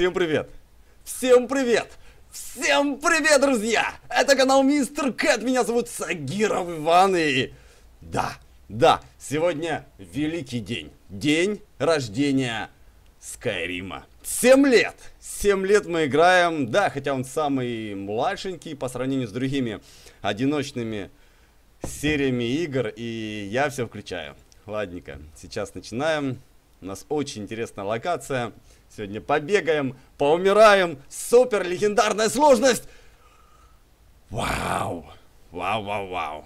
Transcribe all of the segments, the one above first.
Всем привет! Всем привет! Всем привет, друзья! Это канал Мистер Кэт, меня зовут Сагиров Иван и... Да, да, сегодня великий день. День рождения Скайрима. 7 лет! 7 лет мы играем, да, хотя он самый младшенький по сравнению с другими одиночными сериями игр, и я все включаю. Ладненько, сейчас начинаем. У нас очень интересная локация. Сегодня побегаем, поумираем. Супер легендарная сложность. Вау! Вау, вау, вау.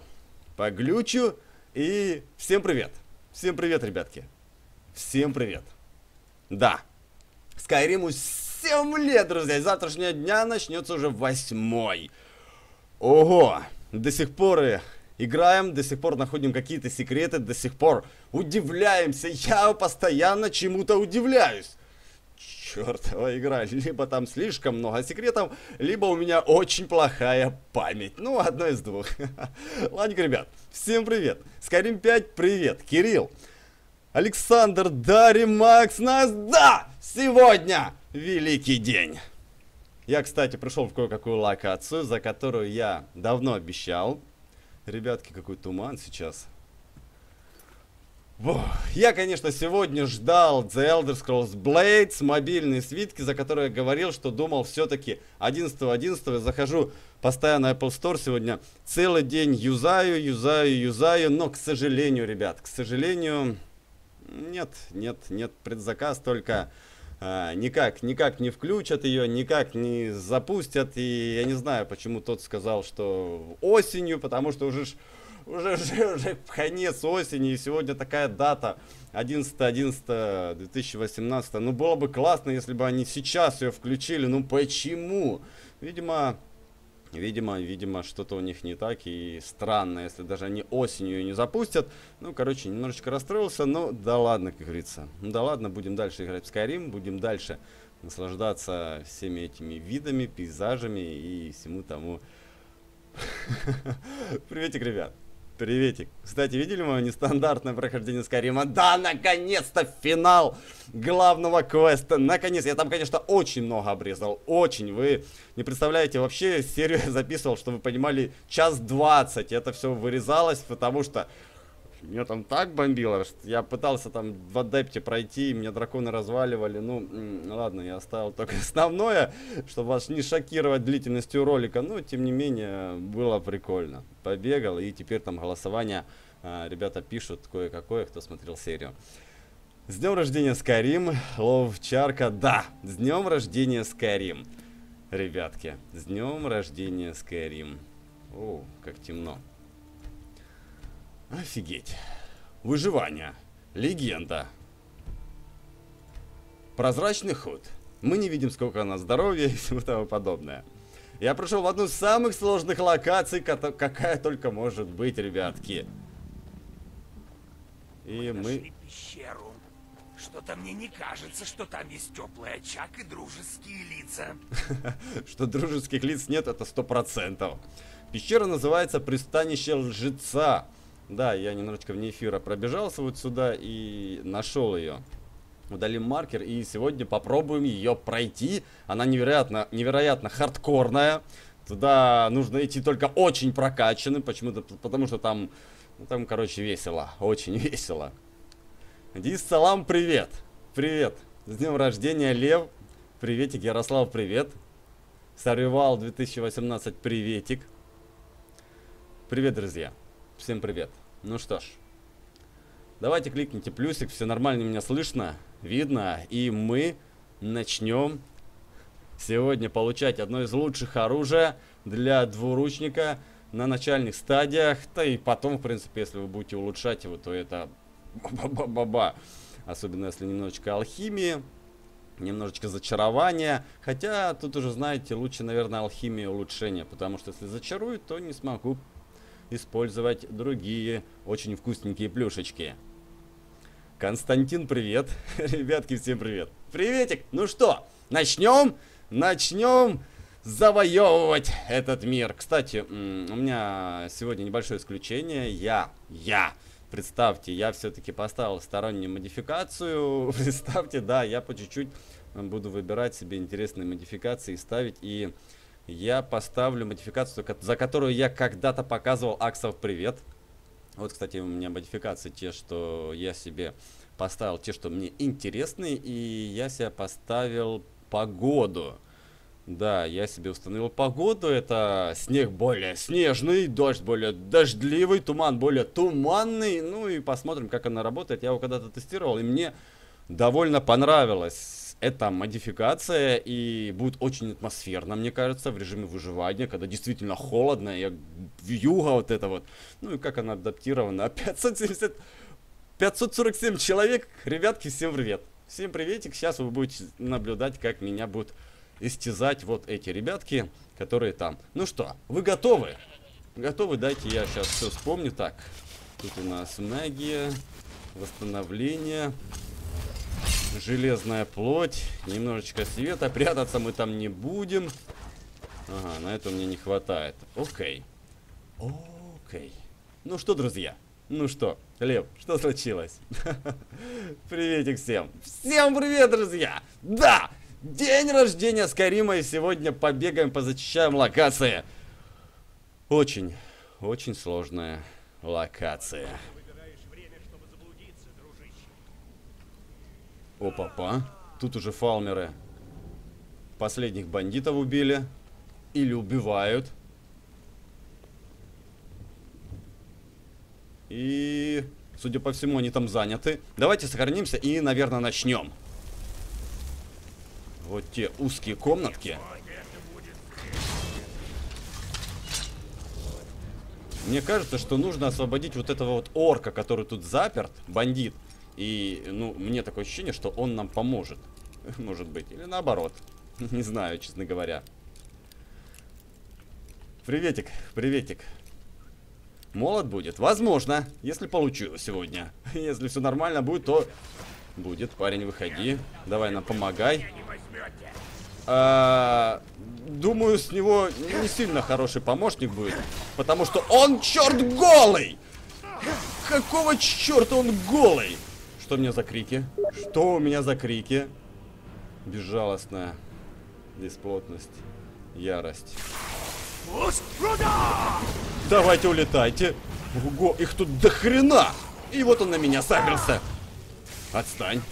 Поглючу. И всем привет. Всем привет, ребятки. Всем привет. Да. Скайриму 7 лет, друзья. И завтрашнего дня начнется уже восьмой. Ого. До сих пор и играем, до сих пор находим какие-то секреты, до сих пор удивляемся. Я постоянно чему-то удивляюсь. Чертова игра. Либо там слишком много секретов, либо у меня очень плохая память. Ну, одно из двух. Ладненько, ребят. Всем привет. Скайрим 5, привет. Кирилл. Александр, Дарья, Макс, нас, да! Сегодня великий день. Я, кстати, пришел в кое-какую локацию, за которую я давно обещал. Ребятки, какой туман сейчас. Я, конечно, сегодня ждал The Elder Scrolls Blades, мобильные свитки, за которые говорил, что думал все-таки 11.11 .11 захожу постоянно Apple Store сегодня. Целый день юзаю, юзаю, юзаю, но, к сожалению, ребят, к сожалению, нет, нет, нет, предзаказ только а, никак, никак не включат ее, никак не запустят. И я не знаю, почему тот сказал, что осенью, потому что уже уже, уже, уже конец осени, и сегодня такая дата 11.11.2018. Ну, было бы классно, если бы они сейчас ее включили. Ну, почему? Видимо, Видимо, видимо, что-то у них не так и странно, если даже они осенью ее не запустят. Ну, короче, немножечко расстроился, но да ладно, как говорится. Ну да ладно, будем дальше играть в Skyrim, будем дальше наслаждаться всеми этими видами, пейзажами и всему тому. Приветик, ребят. Приветик. Кстати, видели мое нестандартное прохождение Скайрима? Да, наконец-то финал главного квеста. Наконец. Я там, конечно, очень много обрезал. Очень. Вы не представляете, вообще серию я записывал, чтобы вы понимали, час двадцать. Это все вырезалось, потому что меня там так бомбило, что я пытался там в адепте пройти, меня драконы разваливали. Ну, ладно, я оставил только основное, чтобы вас не шокировать длительностью ролика. Но, тем не менее, было прикольно. Побегал, и теперь там голосование. А, ребята пишут кое-какое, кто смотрел серию. С днем рождения, Скарим, Ловчарка, да, с днем рождения, Скарим. Ребятки, с днем рождения, Скайрим. О, как темно. Офигеть. Выживание. Легенда. Прозрачный ход. Мы не видим, сколько у нас здоровья и всего того подобное. Я прошел в одну из самых сложных локаций, какая только может быть, ребятки. И мы... мы... пещеру. Что-то мне не кажется, что там есть теплый очаг и дружеские лица. Что дружеских лиц нет, это сто процентов. Пещера называется Пристанище Лжеца. Да, я немножечко вне эфира пробежался вот сюда и нашел ее. Удалим маркер и сегодня попробуем ее пройти. Она невероятно, невероятно хардкорная. Туда нужно идти только очень прокачанным, почему-то, потому что там, ну, там, короче, весело, очень весело. Дис Салам, привет! Привет! С днем рождения, Лев! Приветик, Ярослав, привет! Сорвивал 2018, приветик! Привет, друзья! Всем привет. Ну что ж, давайте кликните плюсик, все нормально меня слышно, видно, и мы начнем сегодня получать одно из лучших оружия для двуручника на начальных стадиях, да и потом, в принципе, если вы будете улучшать его, то это ба-ба-ба-ба, особенно если немножечко алхимии, немножечко зачарования. Хотя тут уже, знаете, лучше, наверное, алхимия улучшения. Потому что если зачаруют, то не смогу использовать другие очень вкусненькие плюшечки. Константин, привет. Ребятки, всем привет. Приветик. Ну что, начнем? Начнем завоевывать этот мир. Кстати, у меня сегодня небольшое исключение. Я, я, представьте, я все-таки поставил стороннюю модификацию. Представьте, да, я по чуть-чуть буду выбирать себе интересные модификации ставить. И я поставлю модификацию, за которую я когда-то показывал Аксов привет. Вот, кстати, у меня модификации те, что я себе поставил, те, что мне интересны. И я себе поставил погоду. Да, я себе установил погоду. Это снег более снежный, дождь более дождливый, туман более туманный. Ну и посмотрим, как она работает. Я его когда-то тестировал, и мне довольно понравилась эта модификация. И будет очень атмосферно, мне кажется, в режиме выживания, когда действительно холодно, и вьюга вот это вот. Ну и как она адаптирована. 570... 547 человек. Ребятки, всем привет. Всем приветик. Сейчас вы будете наблюдать, как меня будут истязать вот эти ребятки, которые там. Ну что, вы готовы? Готовы? Дайте я сейчас все вспомню. Так, тут у нас магия, восстановление, железная плоть, немножечко света. Прятаться мы там не будем. Ага, на это мне не хватает. Окей. Окей. Ну что, друзья? Ну что, Лев, что случилось? Приветик всем. Всем привет, друзья! Да! День рождения Скарима, и сегодня побегаем, позачищаем локации. Очень, очень сложная локация. О, папа. Тут уже фалмеры последних бандитов убили. Или убивают. И, судя по всему, они там заняты. Давайте сохранимся и, наверное, начнем. Вот те узкие комнатки. Мне кажется, что нужно освободить вот этого вот орка, который тут заперт, бандит. И, ну, мне такое ощущение, что он нам поможет. Может быть. Или наоборот. Не знаю, честно говоря. Приветик, приветик. Молот будет? Возможно, если получу сегодня. Если все нормально будет, то будет. Парень, выходи. Давай нам помогай. А, думаю, с него не сильно хороший помощник будет. Потому что он, черт, голый! Какого черта он голый? Что у меня за крики? Что у меня за крики? Безжалостная бесплотность, ярость. Давайте улетайте. Ого, их тут до хрена! И вот он на меня сагрился. Отстань.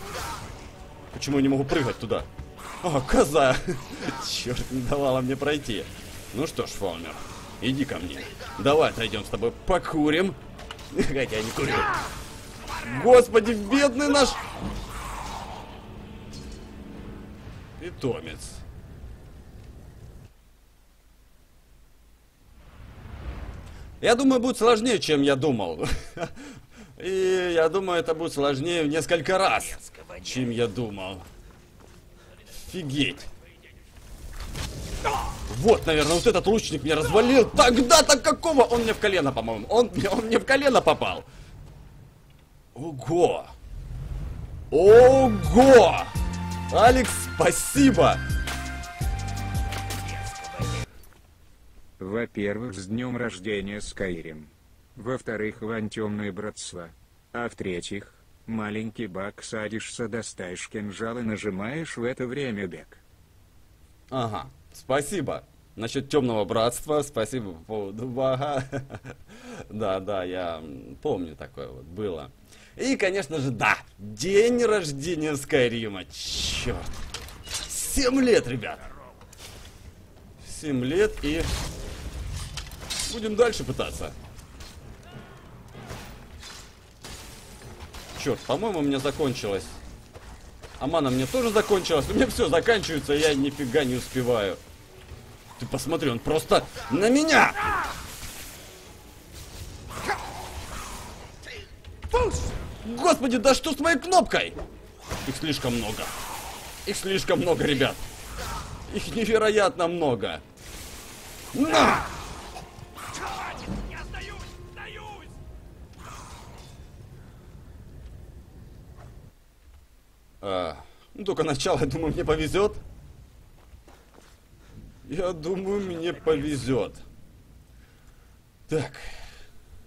Почему я не могу прыгать туда? О, коза! Черт, не давала мне пройти. Ну что ж, Фолмер, иди ко мне. Давай отойдем с тобой покурим. Хотя я не курю. Господи, бедный наш... Питомец. Я думаю, будет сложнее, чем я думал. И я думаю, это будет сложнее в несколько раз, чем я думал. Офигеть. Вот, наверное, вот этот лучник меня развалил. Тогда-то какого? Он мне в колено, по-моему. Он, он мне в колено попал. Ого. Ого! Алекс, спасибо! Во-первых, с днем рождения Скайрим. Во-вторых, вань темное братство. А в-третьих, Маленький бак садишься, достаешь кинжал и нажимаешь в это время бег. Ага, спасибо. Насчет темного братства, спасибо по поводу бага. да, да, я помню такое вот было. И, конечно же, да, день рождения Скайрима. Черт. Семь лет, ребят. Семь лет и... Будем дальше пытаться. Черт, по-моему, у меня закончилось. Амана мне тоже закончилась. У меня все заканчивается, я нифига не успеваю. Ты посмотри, он просто на меня! Господи, да что с моей кнопкой? Их слишком много. Их слишком много, ребят. Их невероятно много. На! А, ну, только начало, я думаю, мне повезет. Я думаю, мне повезет. Так.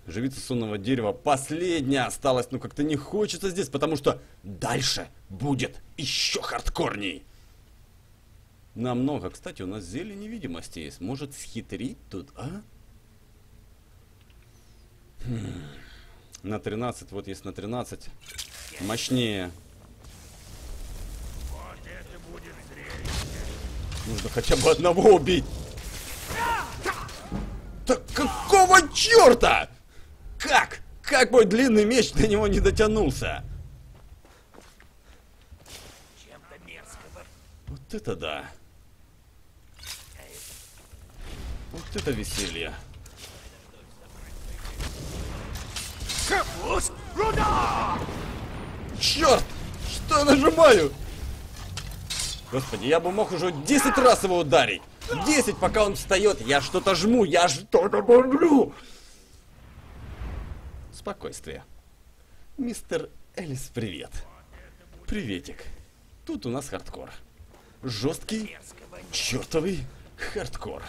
Живица сонного дерева. Последняя осталась. Ну, как-то не хочется здесь, потому что дальше будет еще хардкорней. намного. Кстати, у нас зелье невидимости есть. Может схитрить тут, а? Хм. На 13, вот есть на 13. Мощнее. Вот. Нужно хотя бы одного убить. Так какого черта? Как? Как мой длинный меч до него не дотянулся? Чем-то мерзкого. Вот это да. Вот это веселье. Руда! Черт! Что я нажимаю? Господи, я бы мог уже 10 раз его ударить. 10, пока он встает. Я что-то жму, я что-то бомблю. Спокойствие. Мистер Элис, привет. Приветик. Тут у нас хардкор. Жесткий, чертовый хардкор.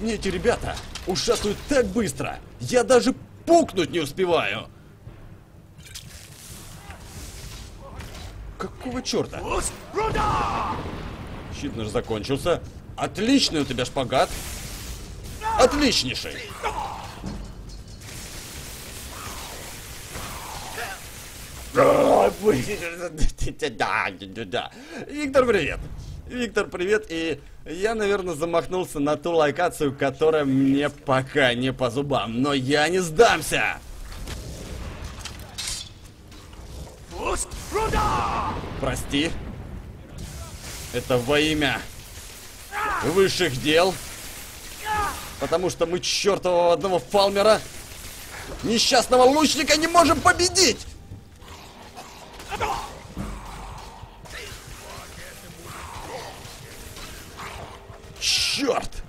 Мне эти ребята ушатывают так быстро, я даже пукнуть не успеваю. Какого черта? Щит наш закончился. Отличный у тебя шпагат. Отличнейший. Виктор, привет. Виктор, привет. И я, наверное, замахнулся на ту локацию, которая мне пока не по зубам. Но я не сдамся. Прости. Это во имя высших дел. Потому что мы чертового одного фалмера, несчастного лучника, не можем победить! Черт!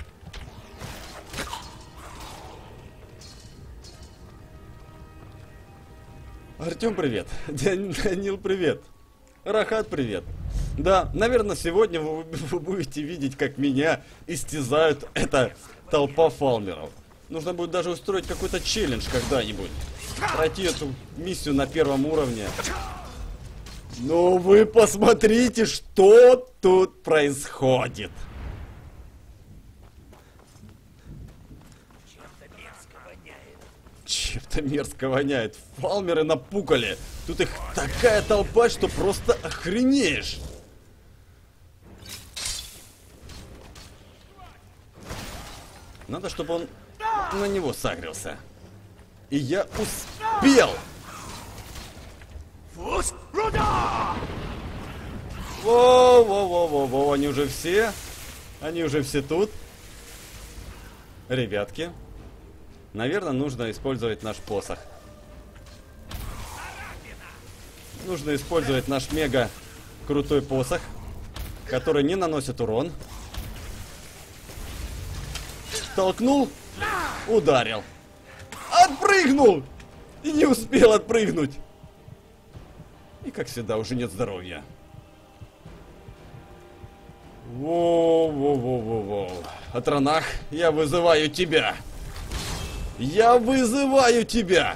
Артем, привет. Дан- Данил, привет. Рахат, привет. Да, наверное, сегодня вы, вы будете видеть, как меня истязают эта толпа фалмеров. Нужно будет даже устроить какой-то челлендж когда-нибудь. Пройти эту миссию на первом уровне. Ну вы посмотрите, что тут происходит. Чем-то мерзко воняет. Чем-то мерзко воняет. Фалмеры напукали. Тут их такая толпа, что просто охренеешь. Надо, чтобы он на него сагрился. И я успел! Воу-воу-воу-воу-воу, они уже все. Они уже все тут. Ребятки. Наверное, нужно использовать наш посох. Нужно использовать наш мега крутой посох, который не наносит урон. Толкнул, ударил. Отпрыгнул! И не успел отпрыгнуть. И, как всегда, уже нет здоровья. Воу-воу-воу-воу-воу. Атронах, я вызываю тебя. Я вызываю тебя.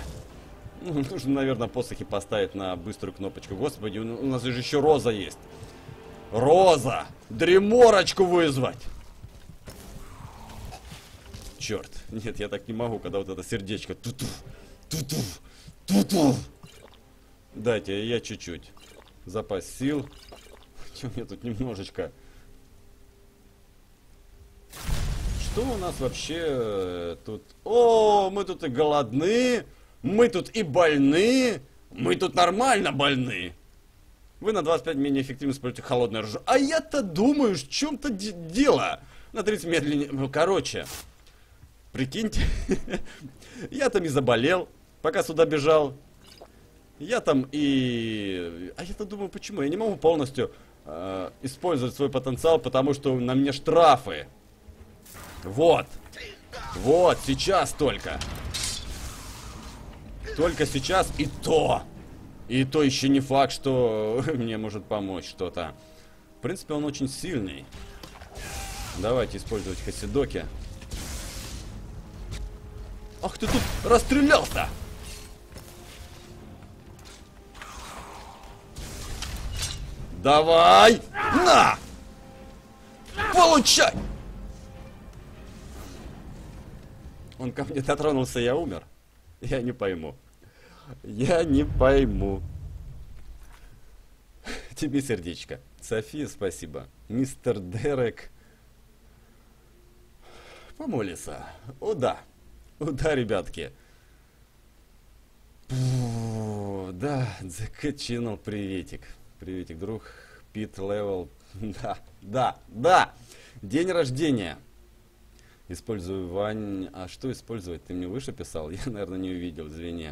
Ну, нужно, наверное, посохи поставить на быструю кнопочку. Господи, у нас же еще Роза есть. Роза! Дреморочку вызвать! Черт, нет, я так не могу, когда вот это сердечко. Туту, туту, туту. Дайте, я чуть-чуть. Запас сил. Хотя меня тут немножечко. Что у нас вообще э, тут? О, мы тут и голодны, мы тут и больны, мы тут нормально больны. Вы на 25 менее эффективно используете холодное оружие. А я-то думаю, в чем-то де- дело. На 30 медленнее. Ну, короче, прикиньте, я там и заболел, пока сюда бежал. Я там и... А я-то думаю, почему? Я не могу полностью э, использовать свой потенциал, потому что на мне штрафы. Вот. Вот, сейчас только. Только сейчас и то. И то еще не факт, что мне может помочь что-то. В принципе, он очень сильный. Давайте использовать Хасидоки. Ах ты тут расстрелялся! Давай! На! Получай! Он ко мне дотронулся, я умер. Я не пойму. Я не пойму. Тебе сердечко. София, спасибо. Мистер Дерек. Помолится. О, да. О, да, ребятки. Пу, да, закачинул приветик. Приветик, друг. Пит Левел. Да, да, да. День рождения. Использую Вань... А что использовать? Ты мне выше писал? Я, наверное, не увидел, извини.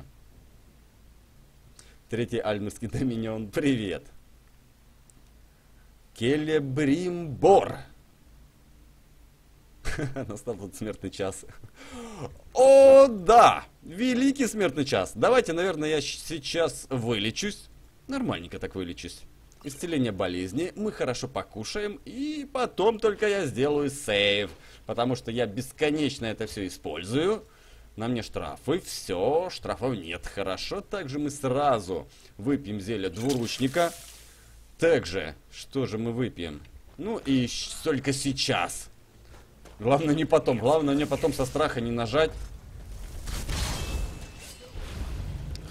Третий альмский доминион. Привет. Келебримбор. Настал тот смертный час. О, да! Великий смертный час. Давайте, наверное, я сейчас вылечусь. Нормальненько так вылечусь. Исцеление болезни. Мы хорошо покушаем. И потом только я сделаю сейв. Потому что я бесконечно это все использую. На мне штрафы. Все, штрафов нет. Хорошо. Также мы сразу выпьем зелье двуручника. Также, что же мы выпьем? Ну и только сейчас. Главное не потом. Главное мне потом со страха не нажать.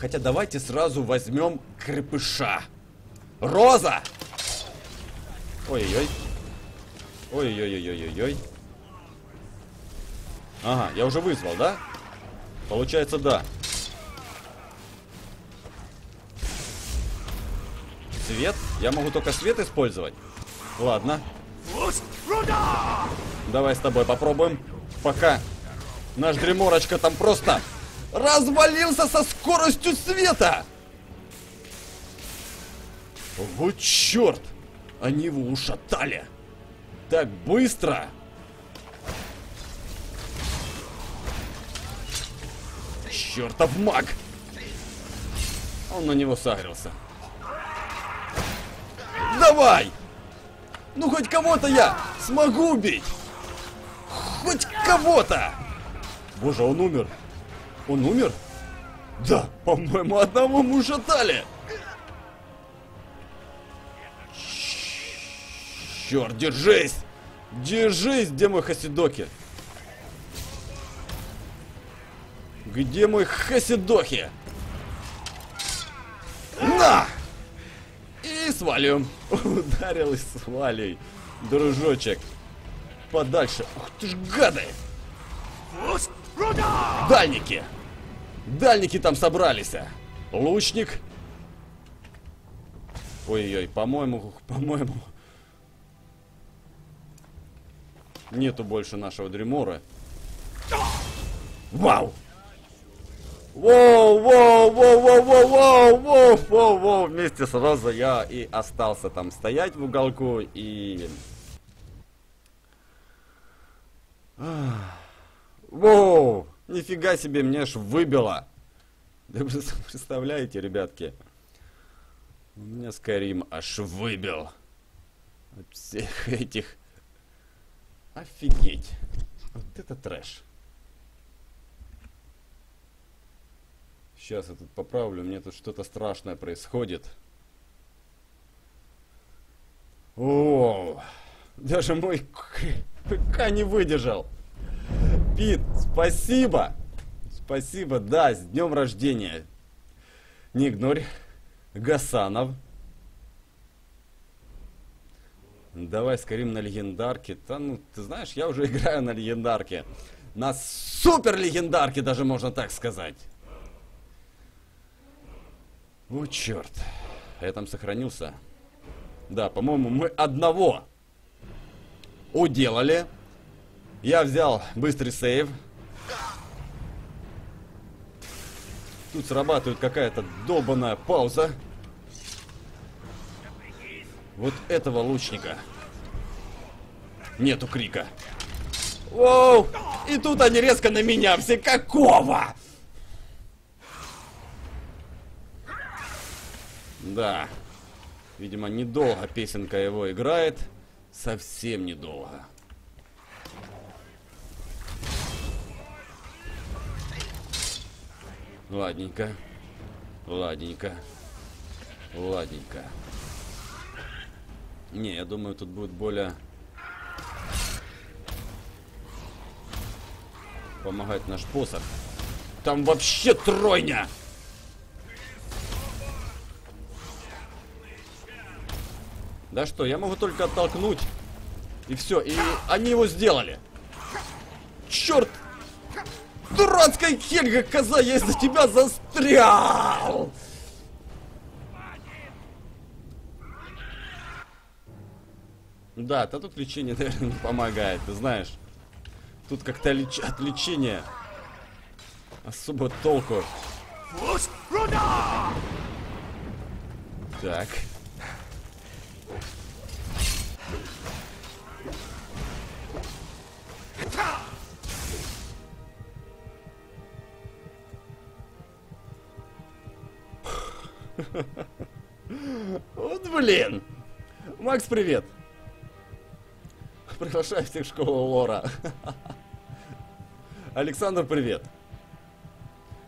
Хотя давайте сразу возьмем крепыша. Роза! Ой-ой-ой. Ой-ой-ой-ой-ой-ой. Ага, я уже вызвал, да? Получается, да. Свет? Я могу только свет использовать? Ладно. Давай с тобой попробуем. Пока наш дреморочка там просто развалился со скоростью света. Вот черт! Они его ушатали. Так быстро. Чертов маг! Он на него сагрился. Давай! Ну хоть кого-то я смогу убить! Хоть кого-то! Боже, он умер. Он умер? Да, по-моему, одного мы ушатали. Черт, держись! Держись, где мой Хасидоки? Где мой Хасидохи? На! И свалим. Ударил и свалей. Дружочек. Подальше. Ух ты ж гады! Дальники! Дальники там собрались. Лучник. Ой-ой, по-моему, по-моему... Нету больше нашего Дремора. Вау! Воу, воу, воу, воу, воу, воу, воу, воу, воу. Вместе с Розой я и остался там стоять в уголку и... Воу! Нифига себе, мне аж выбило. Да вы представляете, ребятки? У меня Скайрим аж выбил. От всех этих... Офигеть. Вот это трэш. Сейчас я тут поправлю, мне тут что-то страшное происходит. О, даже мой ПК не выдержал. Пит, спасибо. Спасибо, да, с днем рождения. Не игнорь. Гасанов. Давай скорим на легендарке. Да ну, ты знаешь, я уже играю на легендарке. На супер легендарке даже можно так сказать. О, черт. Я там сохранился. Да, по-моему, мы одного уделали. Я взял быстрый сейв. Тут срабатывает какая-то долбаная пауза. Вот этого лучника. Нету крика. Воу! И тут они резко на меня все. Какого? Да. Видимо, недолго песенка его играет. Совсем недолго. Ладненько. Ладненько. Ладненько. Не, я думаю, тут будет более... Помогать наш посох. Там вообще тройня! Да что, я могу только оттолкнуть. И все, и они его сделали. Черт! Дурацкая Хельга, коза, я из-за тебя застрял! Да, то тут лечение, наверное, не помогает, ты знаешь. Тут как-то леч... от лечения особо толку. Так. Вот блин! Макс, привет! Приглашаю всех в школу Лора. Александр, привет.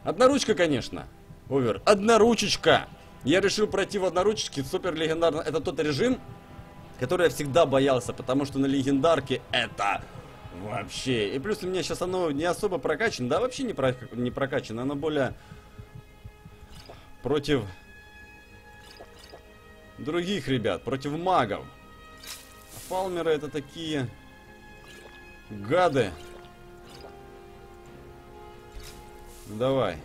Одноручка, конечно. Овер. Одноручечка. Я решил пройти в одноручечке. Супер легендарно. Это тот режим, который я всегда боялся, потому что на легендарке это вообще. И плюс у меня сейчас оно не особо прокачано. Да, вообще не, про... не прокачано. Оно более против других ребят, против магов. Фалмеры это такие гады. Давай.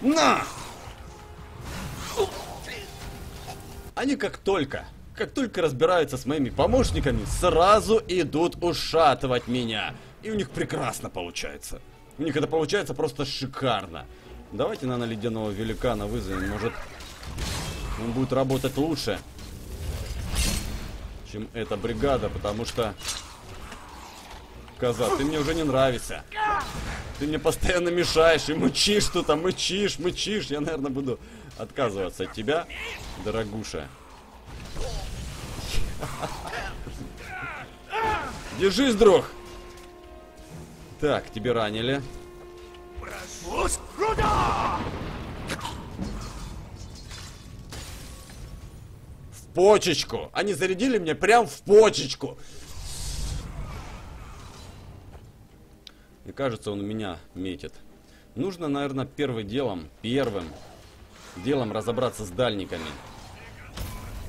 На! Они как только, как только разбираются с моими помощниками, сразу идут ушатывать меня. И у них прекрасно получается. У них это получается просто шикарно. Давайте, наверное, ледяного великана вызовем. Может, он будет работать лучше, чем эта бригада, потому что... Коза, ты мне уже не нравишься. Ты мне постоянно мешаешь и мучишь тут, а мучишь, мучишь. Я, наверное, буду отказываться от тебя, дорогуша. Держись, друг. Так, тебе ранили. В почечку. Они зарядили мне прям в почечку. И кажется, он меня метит. Нужно, наверное, первым делом, первым делом разобраться с дальниками.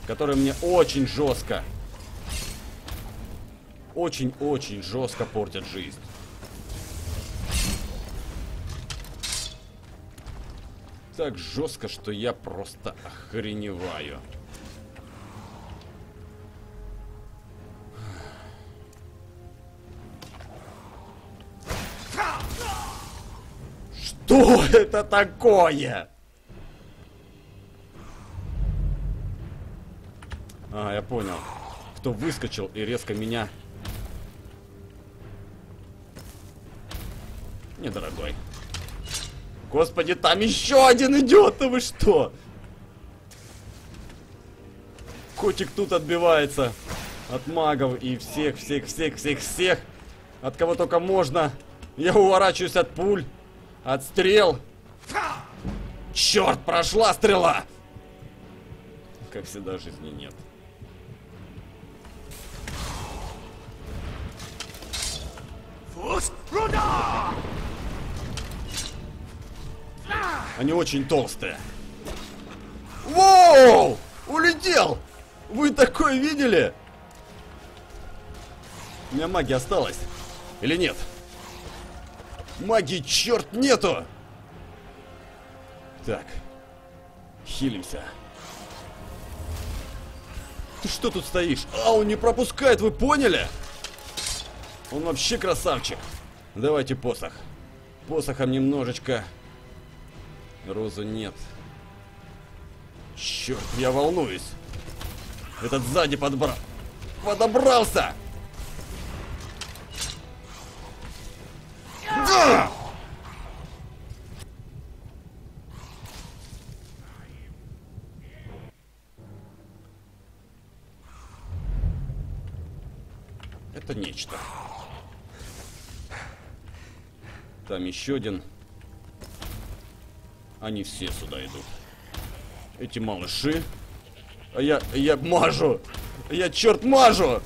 Которые мне очень жестко, очень-очень жестко портят жизнь. Так жестко, что я просто охреневаю. Что это такое? А, я понял. Кто выскочил и резко меня... Недорогой. Господи, там еще один идет, да вы что? Котик тут отбивается от магов и всех, всех, всех, всех, всех. От кого только можно. Я уворачиваюсь от пуль. Отстрел! Черт, прошла стрела! Как всегда, жизни нет. Они очень толстые. Воу! Улетел! Вы такое видели? У меня магия осталась. Или нет? Магии, черт, нету! Так. Хилимся. Ты что тут стоишь? А, он не пропускает, вы поняли? Он вообще красавчик. Давайте посох. Посохом немножечко. Розу нет. Черт, я волнуюсь. Этот сзади подбрал. Подобрался! Да! Это нечто. Там еще один. Они все сюда идут. эти малыши. А я, я мажу. Я, черт, мажу.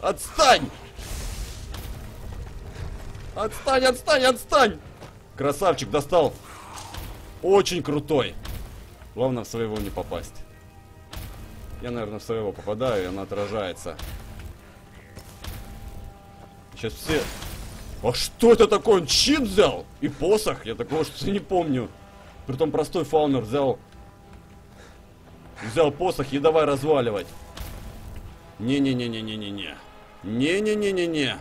Отстань. Отстань, отстань, отстань. Красавчик достал. Очень крутой. Главное в своего не попасть. Я, наверное, в своего попадаю, и она отражается. Сейчас все... А что это такое? Он щит взял? И посох? Я такого что-то не помню. Притом простой фаунер взял... Взял посох и давай разваливать. Не-не-не-не-не-не-не. Не-не-не-не-не.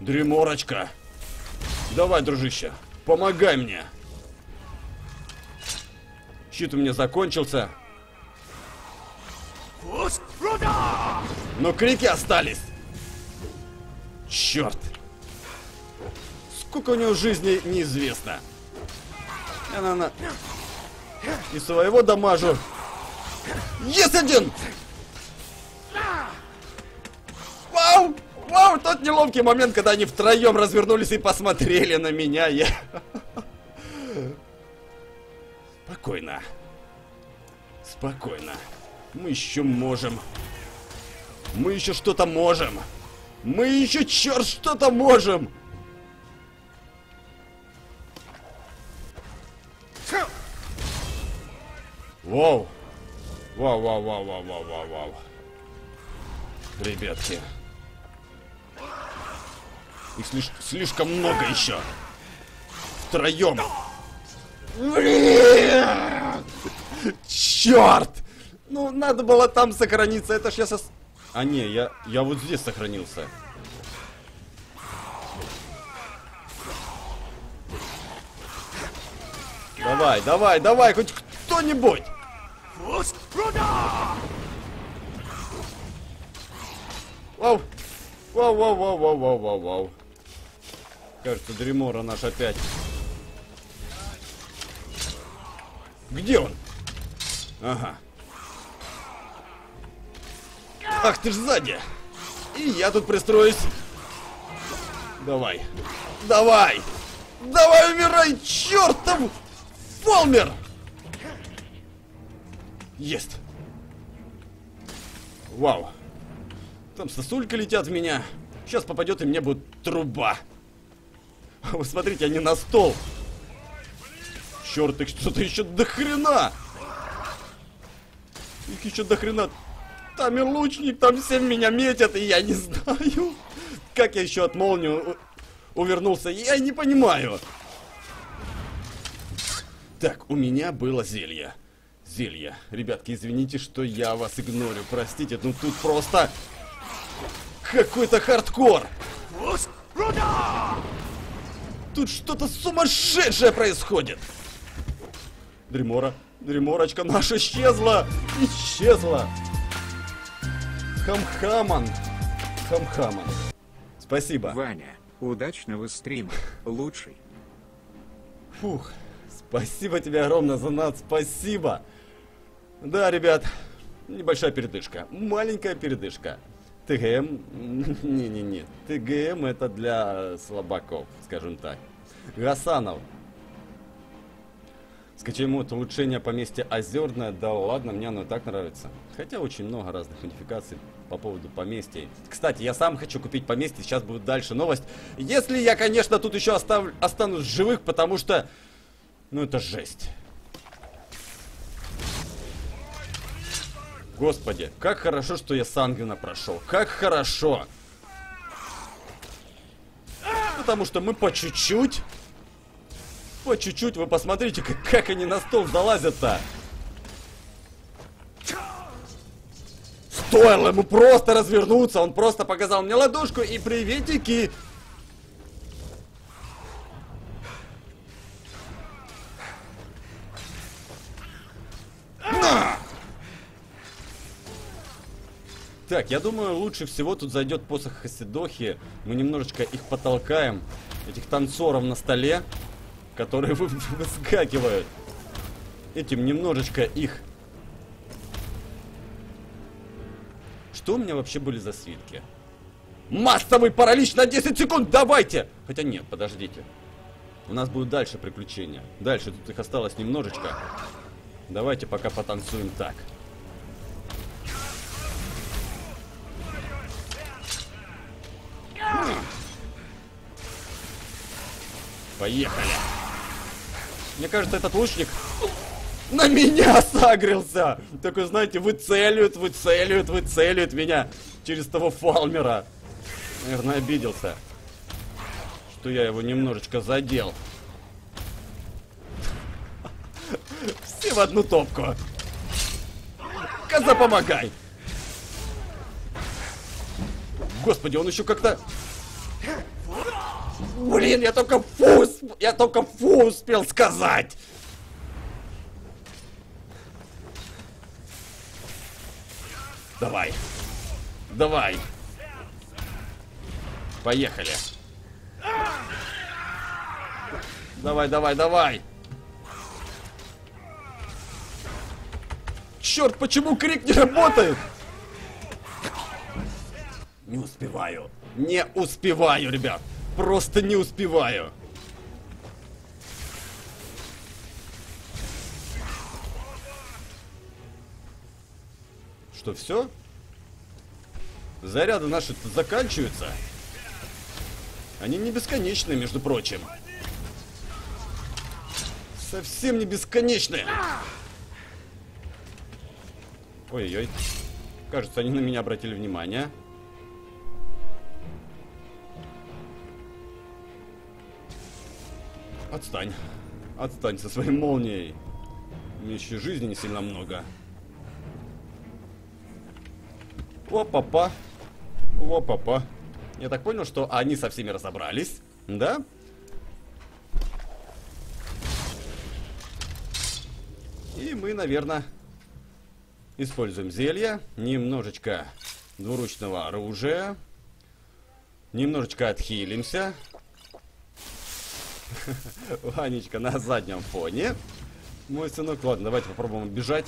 Дреморочка. Давай, дружище. Помогай мне. Щит у меня закончился. Но крики остались. Черт. Сколько у него жизни неизвестно. Я, наверное, и своего дамажу. Есть один! Вау! Вау! Тот неловкий момент, когда они втроем развернулись и посмотрели на меня. Я... Спокойно. Спокойно. Мы еще можем. Мы еще что-то можем. Мы еще черт что-то можем. Вау. Вау, вау, вау, вау, вау, вау, вау. Ребятки. Их слиш слишком много еще. Втроем. Черт! Ну, надо было там сохраниться. Это ж я со... А не, я, я вот здесь сохранился. Давай, давай, давай, хоть кто-нибудь! Вау! Вау, вау, вау, вау, вау, вау, вау. Кажется, Дремора наш опять. Где он? Ага. Ах ты ж сзади. И я тут пристроюсь. Давай. Давай. Давай, умирай, чертов Фолмер! Есть. Вау. Там сосулька летят в меня. Сейчас попадет и мне будет труба. Вы смотрите, они на стол. Черт, их что-то еще до хрена. Их еще до хрена. Там и лучник, там всем меня метят, и я не знаю. Как я еще от молнии увернулся, я не понимаю. Так, у меня было зелье зелья. Ребятки, извините, что я вас игнорю. Простите, ну тут просто... Какой-то хардкор! Тут что-то сумасшедшее происходит! Дремора, Дреморочка наша исчезла! Исчезла! Хамхаман! Хамхаман. Спасибо. Ваня, удачного стрима. Лучший. Фух. Спасибо тебе огромное за нас, спасибо! Да, ребят, небольшая передышка. Маленькая передышка. ТГМ... Не-не-не. ТГМ это для слабаков, скажем так. Гасанов. Скачай мод улучшение поместья Озерное. Да ладно, мне оно и так нравится. Хотя очень много разных модификаций по поводу поместья. Кстати, я сам хочу купить поместье. Сейчас будет дальше новость. Если я, конечно, тут еще остав... останусь живых, потому что... Ну это жесть. Господи, как хорошо, что я Сангвина прошел. Как хорошо. Потому что мы по чуть-чуть... По чуть-чуть, вы посмотрите, как, как они на стол залазят-то. Стоило ему просто развернуться, он просто показал мне ладошку и приветики. Так, я думаю, лучше всего тут зайдет посох Хасидохи. Мы немножечко их потолкаем. Этих танцоров на столе, которые вы выскакивают. Этим немножечко их... Что у меня вообще были за свитки? Массовый паралич на 10 секунд, давайте! Хотя нет, подождите. У нас будут дальше приключения. Дальше тут их осталось немножечко. Давайте пока потанцуем так. Поехали. Мне кажется, этот лучник на меня сагрился. Такой, знаете, выцеливают, выцеливают, выцеливают меня через того фалмера. Наверное, обиделся, что я его немножечко задел. Все в одну топку. Коза, помогай! Господи, он еще как-то... Блин, я только фу, я только фу успел сказать. Давай. Давай. Поехали. Давай, давай, давай. Черт, почему крик не работает? Не успеваю. Не успеваю, ребят. Просто не успеваю. Что, все? Заряды наши заканчиваются. Они не бесконечные, между прочим. Совсем не бесконечные. Ой-ой-ой. Кажется, они на меня обратили внимание. Отстань. Отстань со своей молнией. У меня еще жизни не сильно много. О-папа. О-папа. Я так понял, что они со всеми разобрались. Да? И мы, наверное, используем зелье. Немножечко двуручного оружия. Немножечко отхилимся. Ванечка на заднем фоне. Мой сынок, ладно, давайте попробуем бежать.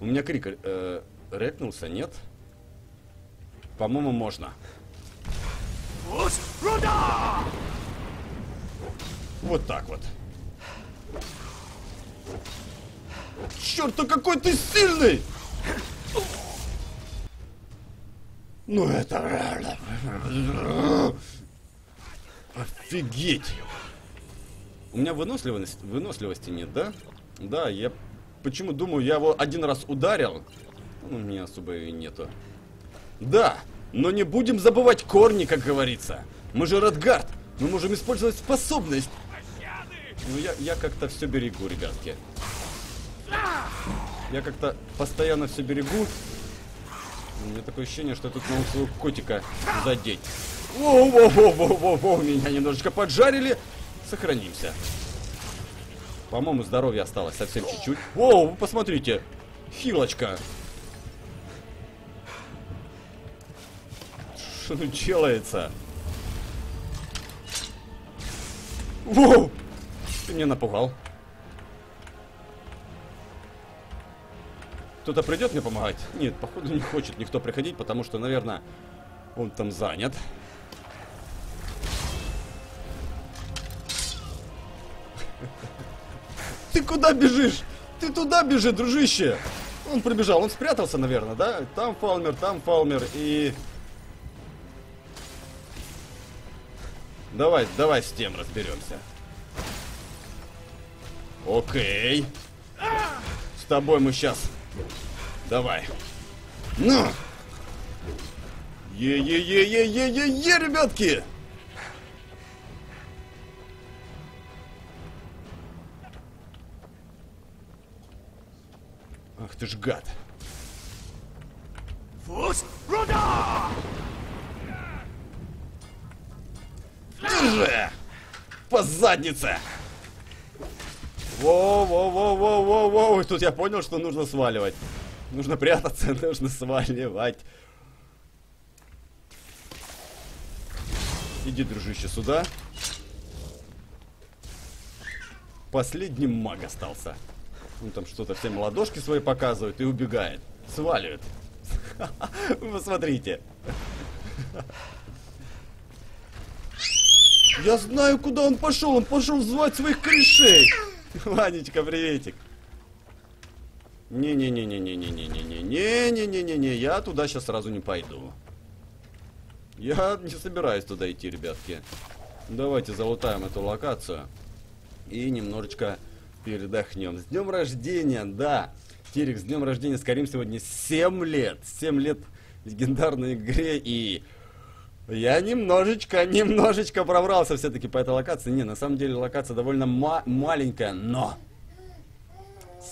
У меня крик э, рекнулся, нет? По-моему, можно. Вот так вот. Черт, ну какой ты сильный! Ну это... Офигеть! У меня выносливости, выносливости нет, да? Да, я почему думаю, я его один раз ударил. Ну, у меня особо и нету. Да, но не будем забывать корни, как говорится. Мы же Радгард, мы можем использовать способность. Ну, я, я как-то все берегу, ребятки. Я как-то постоянно все берегу. У меня такое ощущение, что я тут могу своего котика задеть. Воу-воу-воу-воу-воу, меня немножечко поджарили. Сохранимся. По-моему, здоровья осталось совсем чуть-чуть. Воу, посмотрите. Хилочка. Что тут делается? Воу! Ты меня напугал. Кто-то придет мне помогать? Нет, походу не хочет никто приходить, потому что, наверное, он там занят. Ты куда бежишь? Ты туда бежи, дружище! Он прибежал, он спрятался, наверное, да? Там Фалмер, там Фалмер и... Давай, давай с тем разберемся. Окей. С тобой мы сейчас Давай. Ну! Е-е-е-е-е-е-е, ребятки! Ах ты ж гад. Фус, руда! Держи! По заднице! Воу-воу-воу-воу-воу-воу! Тут я понял, что нужно сваливать. Нужно прятаться, нужно сваливать. Иди, дружище, сюда. Последний маг остался. Он там что-то всем ладошки свои показывает и убегает. Сваливает. Вы посмотрите. Я знаю, куда он пошел. Он пошел звать своих корешей. Ванечка, приветик. Не-не-не-не-не-не-не-не-не-не-не-не-не, я туда сейчас сразу не пойду. Я не собираюсь туда идти, ребятки. Давайте залутаем эту локацию. И немножечко передохнем. С днем рождения, да. Терек, с днем рождения, Скорим сегодня 7 лет. 7 лет легендарной игре и... Я немножечко, немножечко пробрался все-таки по этой локации. Не, на самом деле локация довольно ма маленькая, но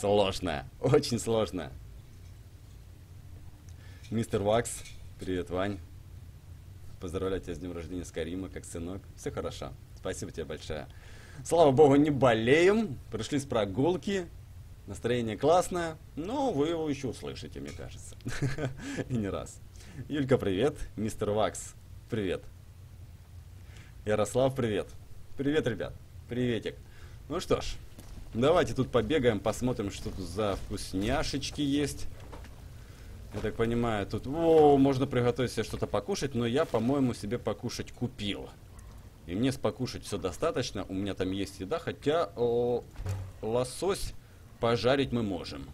сложная, очень сложная. Мистер Вакс, привет, Вань. Поздравляю тебя с днем рождения с Карима, как сынок. Все хорошо. Спасибо тебе большое. Слава богу, не болеем. Пришли с прогулки. Настроение классное. Но вы его еще услышите, мне кажется. И не раз. Юлька, привет. Мистер Вакс, привет. Ярослав, привет. Привет, ребят. Приветик. Ну что ж, давайте тут побегаем, посмотрим, что тут за вкусняшечки есть. Я так понимаю, тут о, можно приготовить себе что-то покушать, но я, по-моему, себе покушать купил. И мне спокушать все достаточно, у меня там есть еда, хотя о, лосось пожарить мы можем.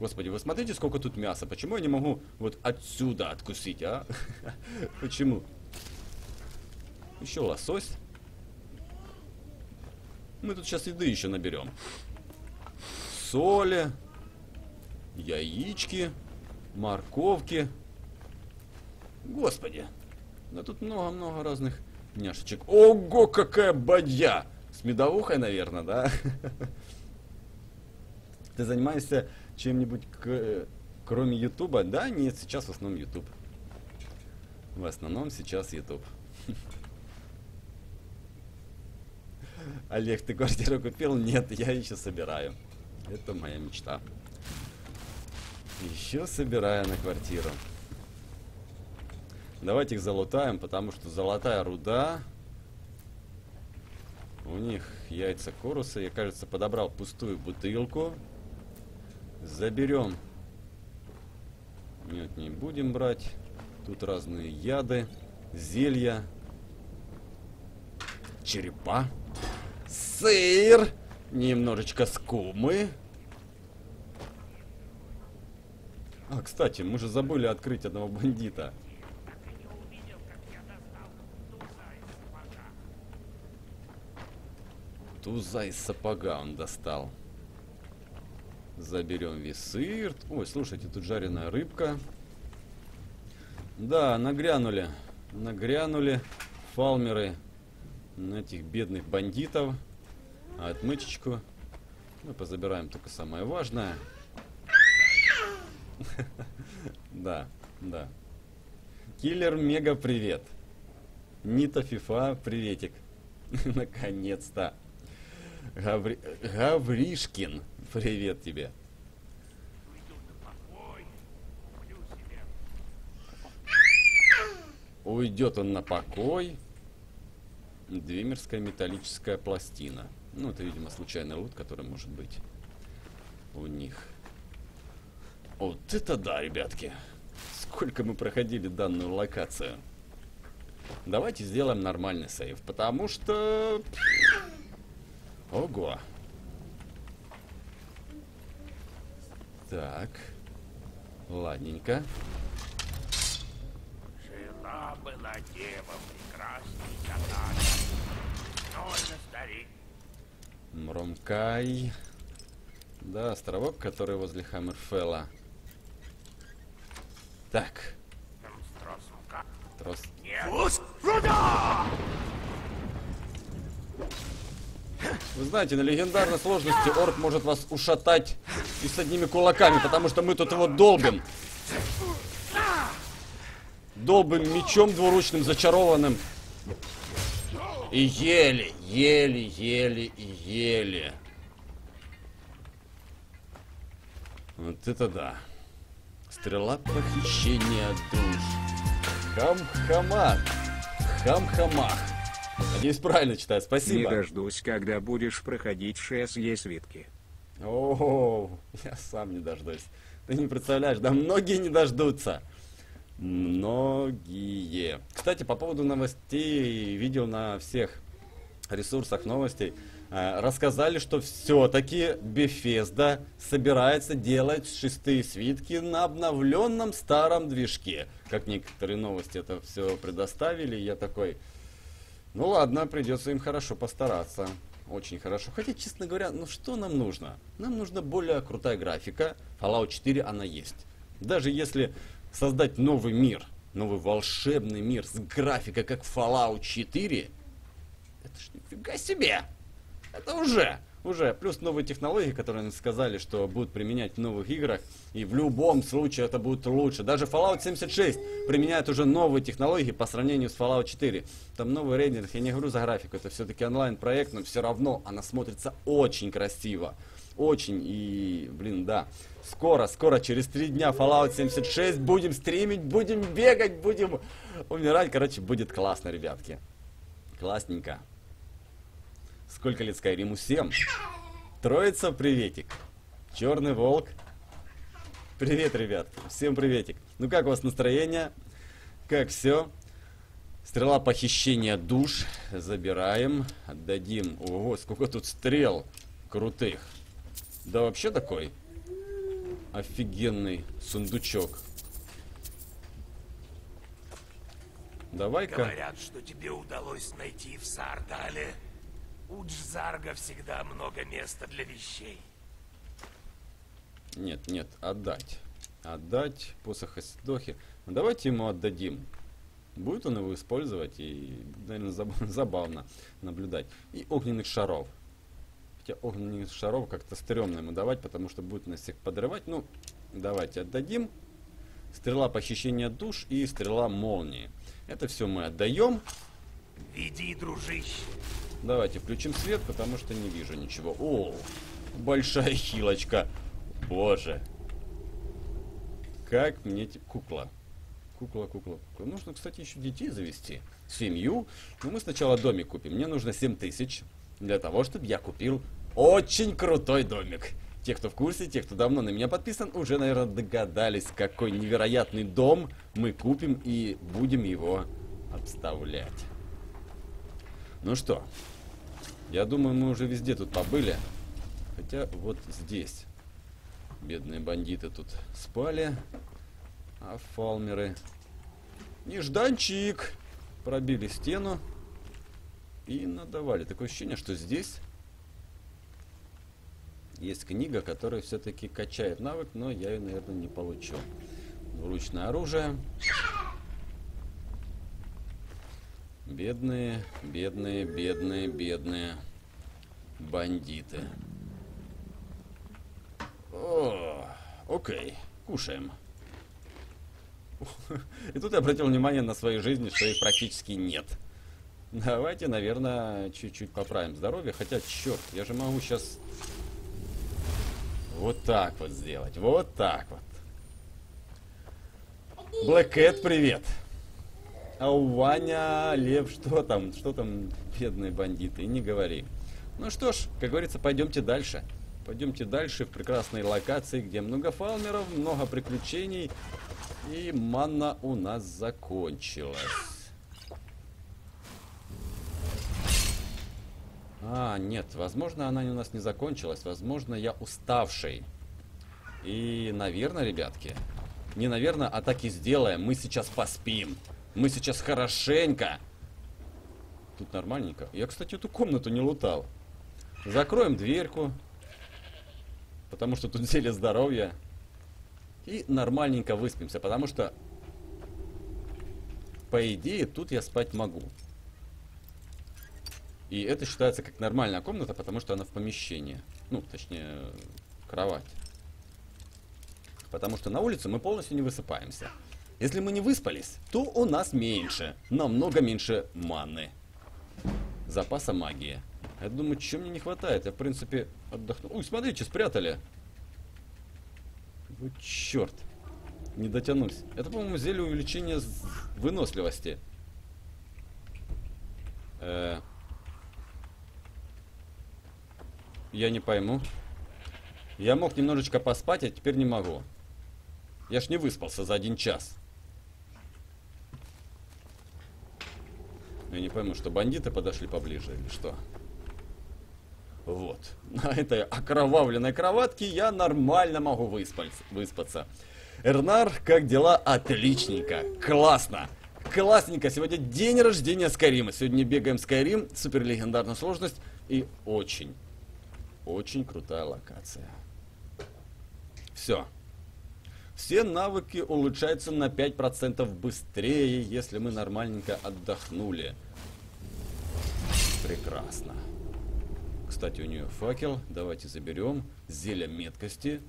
Господи, вы смотрите, сколько тут мяса. Почему я не могу вот отсюда откусить, а? Почему? Еще лосось. Мы тут сейчас еды еще наберем. Соли. Яички. Морковки. Господи. Да тут много-много разных няшечек. Ого, какая бадья! С медовухой, наверное, да? Ты занимаешься чем-нибудь кроме Ютуба? Да, нет, сейчас в основном Ютуб. В основном сейчас Ютуб. Олег, ты квартиру купил? Нет, я еще собираю. Это моя мечта. Еще собираю на квартиру. Давайте их залутаем, потому что золотая руда. У них яйца коруса. Я, кажется, подобрал пустую бутылку. Заберем. Нет, не будем брать. Тут разные яды, зелья, черепа, сыр, немножечко скумы. А, кстати, мы же забыли открыть одного бандита. Туза из сапога он достал. Заберем весыр. Ой, слушайте, тут жареная рыбка. Да, нагрянули. Нагрянули фалмеры на этих бедных бандитов. А отмычечку мы позабираем только самое важное. Да, да. Киллер Мега, привет. Нита Фифа, приветик. Наконец-то. Гаври... Гавришкин, привет тебе. Уйдет он на покой. Двимерская металлическая пластина. Ну, это, видимо, случайный лут, который может быть у них. Вот это да, ребятки. Сколько мы проходили данную локацию. Давайте сделаем нормальный сейв, потому что... Ого. Так. Ладненько. Жила была дева прекрасней Катани. Больно, старик. Мромкай. Да, островок, который возле Хаммерфелла. Так. Трос. Нет. Сюда! Вы знаете, на легендарной сложности орк может вас ушатать и с одними кулаками, потому что мы тут его долбим. Долбим мечом двуручным, зачарованным. И еле, еле, еле и еле. Вот это да. Стрела похищения душ. Хам-хамах. Хам-хамах. Надеюсь, правильно читаю. Не Спасибо. дождусь, когда будешь проходить ШСЕ свитки. О, я сам не дождусь. Ты не представляешь, да многие не дождутся. Многие. Кстати, по поводу новостей, видел на всех ресурсах новостей, э, рассказали, что все-таки Bethesda собирается делать шестые свитки на обновленном старом движке. Как некоторые новости это все предоставили, я такой, ну ладно, придется им хорошо постараться. Очень хорошо. Хотя, честно говоря, ну что нам нужно? Нам нужна более крутая графика. Fallout 4 она есть. Даже если создать новый мир, новый волшебный мир с графикой, как Fallout 4, это ж нифига себе! Это уже, уже. Плюс новые технологии, которые сказали, что будут применять в новых играх. И в любом случае это будет лучше. Даже Fallout 76 применяет уже новые технологии по сравнению с Fallout 4. Там новый рендеринг, я не говорю за графику, это все-таки онлайн-проект, но все равно она смотрится очень красиво. Очень и, блин, да. Скоро, скоро, через три дня Fallout 76 будем стримить, будем бегать, будем умирать. Короче, будет классно, ребятки. Классненько. Сколько лет Скайриму? 7. Троица, приветик. Черный волк. Привет, ребятки. Всем приветик. Ну как у вас настроение? Как все? Стрела похищения душ. Забираем. Отдадим. Ого, сколько тут стрел крутых. Да вообще такой офигенный сундучок. Давай-ка. Говорят, что тебе удалось найти в Сардале. У Джзарга всегда много места для вещей. Нет, нет, отдать. Отдать посох Исдохи. Ну, давайте ему отдадим. Будет он его использовать, и, наверное, заб- забавно наблюдать. И огненных шаров. Хотя огненных шаров как-то стрёмно ему давать, потому что будет нас всех подрывать. Ну, давайте отдадим. Стрела похищения душ и стрела молнии. Это все мы отдаем. Веди, дружище. Давайте включим свет, потому что не вижу ничего. О, большая хилочка. Боже. Как мне... Кукла. Кукла, кукла, кукла. Нужно, кстати, еще детей завести. Семью. Но мы сначала домик купим. Мне нужно 7 тысяч для того, чтобы я купил очень крутой домик. Те, кто в курсе, те, кто давно на меня подписан, уже, наверное, догадались, какой невероятный дом мы купим и будем его обставлять. Ну что, я думаю, мы уже везде тут побыли. Хотя вот здесь бедные бандиты тут спали, а фалмеры... Нежданчик! Пробили стену и надавали. Такое ощущение, что здесь есть книга, которая все-таки качает навык, но я ее, наверное, не получу. Двуручное оружие. Бедные, бедные, бедные, бедные бандиты. О, окей, кушаем. И тут я обратил внимание на своей жизни, что их практически нет. Давайте, наверное, чуть-чуть поправим здоровье. Хотя, черт, я же могу сейчас вот так вот сделать. Вот так вот. Black Cat, привет. А у Ваня, Лев, что там? Что там, бедные бандиты? Не говори. Ну что ж, как говорится, пойдемте дальше. Пойдемте дальше в прекрасной локации, где много фалмеров, много приключений. И манна у нас закончилась. А, нет, возможно, она у нас не закончилась. Возможно, я уставший. И, наверное, ребятки, не наверное, а так и сделаем. Мы сейчас поспим. Мы сейчас хорошенько. Тут нормальненько. Я, кстати, эту комнату не лутал. Закроем дверьку. Потому что тут зелье здоровья. И нормальненько выспимся. Потому что, по идее, тут я спать могу. И это считается как нормальная комната, потому что она в помещении. Ну, точнее, кровать. Потому что на улице мы полностью не высыпаемся. Если мы не выспались, то у нас меньше, намного меньше маны. Запаса магии. Я думаю, чем мне не хватает? Я, в принципе, отдохну. Ой, смотрите, спрятали. Вот черт. Не дотянусь. Это, по-моему, зелье увеличения выносливости. Э, Я не пойму. Я мог немножечко поспать, а теперь не могу. Я ж не выспался за один час. Я не пойму, что бандиты подошли поближе или что? Вот. На этой окровавленной кроватке я нормально могу выспать, выспаться. Эрнар, как дела? Отличненько. Классно. Классненько. Сегодня день рождения Скайрима. Сегодня бегаем Скайрим. Супер легендарная сложность. И очень, очень крутая локация. Все. Все навыки улучшаются на 5% быстрее, если мы нормальненько отдохнули. Прекрасно. Кстати, у нее факел. Давайте заберем. Зелье меткости.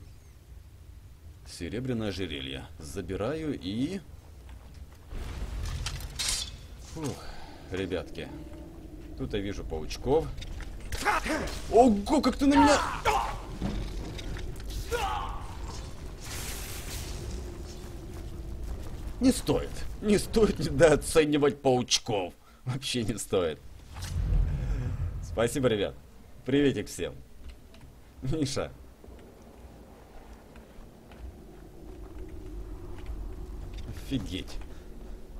Серебряное ожерелье. Забираю и... Фух, ребятки. Тут я вижу паучков. Ого, как ты на меня... Не стоит. Не стоит недооценивать паучков. Вообще не стоит. Спасибо, ребят. Приветик всем. Миша. Офигеть.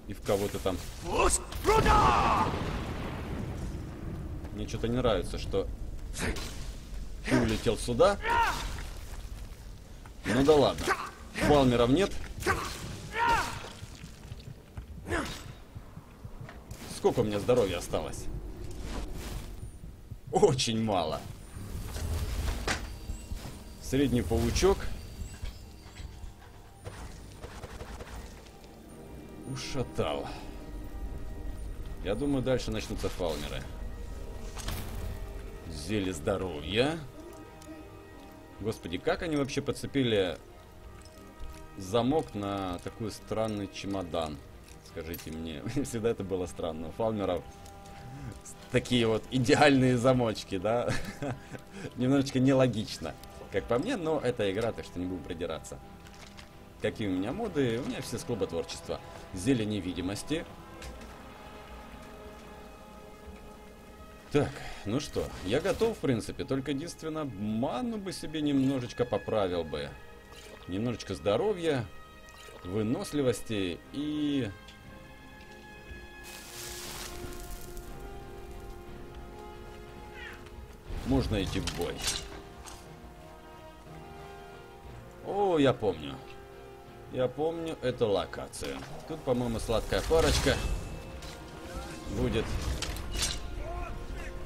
И в кого-то там... Мне что-то не нравится, что ты улетел сюда. Ну да ладно. Фалмеров нет. Сколько у меня здоровья осталось? Очень мало. Средний паучок. Ушатал. Я думаю, дальше начнутся фалмеры. Зелье здоровья. Господи, как они вообще подцепили замок на такой странный чемодан? Скажите мне. Всегда это было странно. У фалмеров такие вот идеальные замочки, да? Немножечко нелогично, как по мне, но это игра, так что не буду придираться. Какие у меня моды? У меня все с клуба творчества. Зелье невидимости. Так, ну что, я готов, в принципе, только единственно, ману бы себе немножечко поправил бы. Немножечко здоровья, выносливости и можно идти в бой. О, я помню. Я помню эту локацию. Тут, по-моему, сладкая парочка. Будет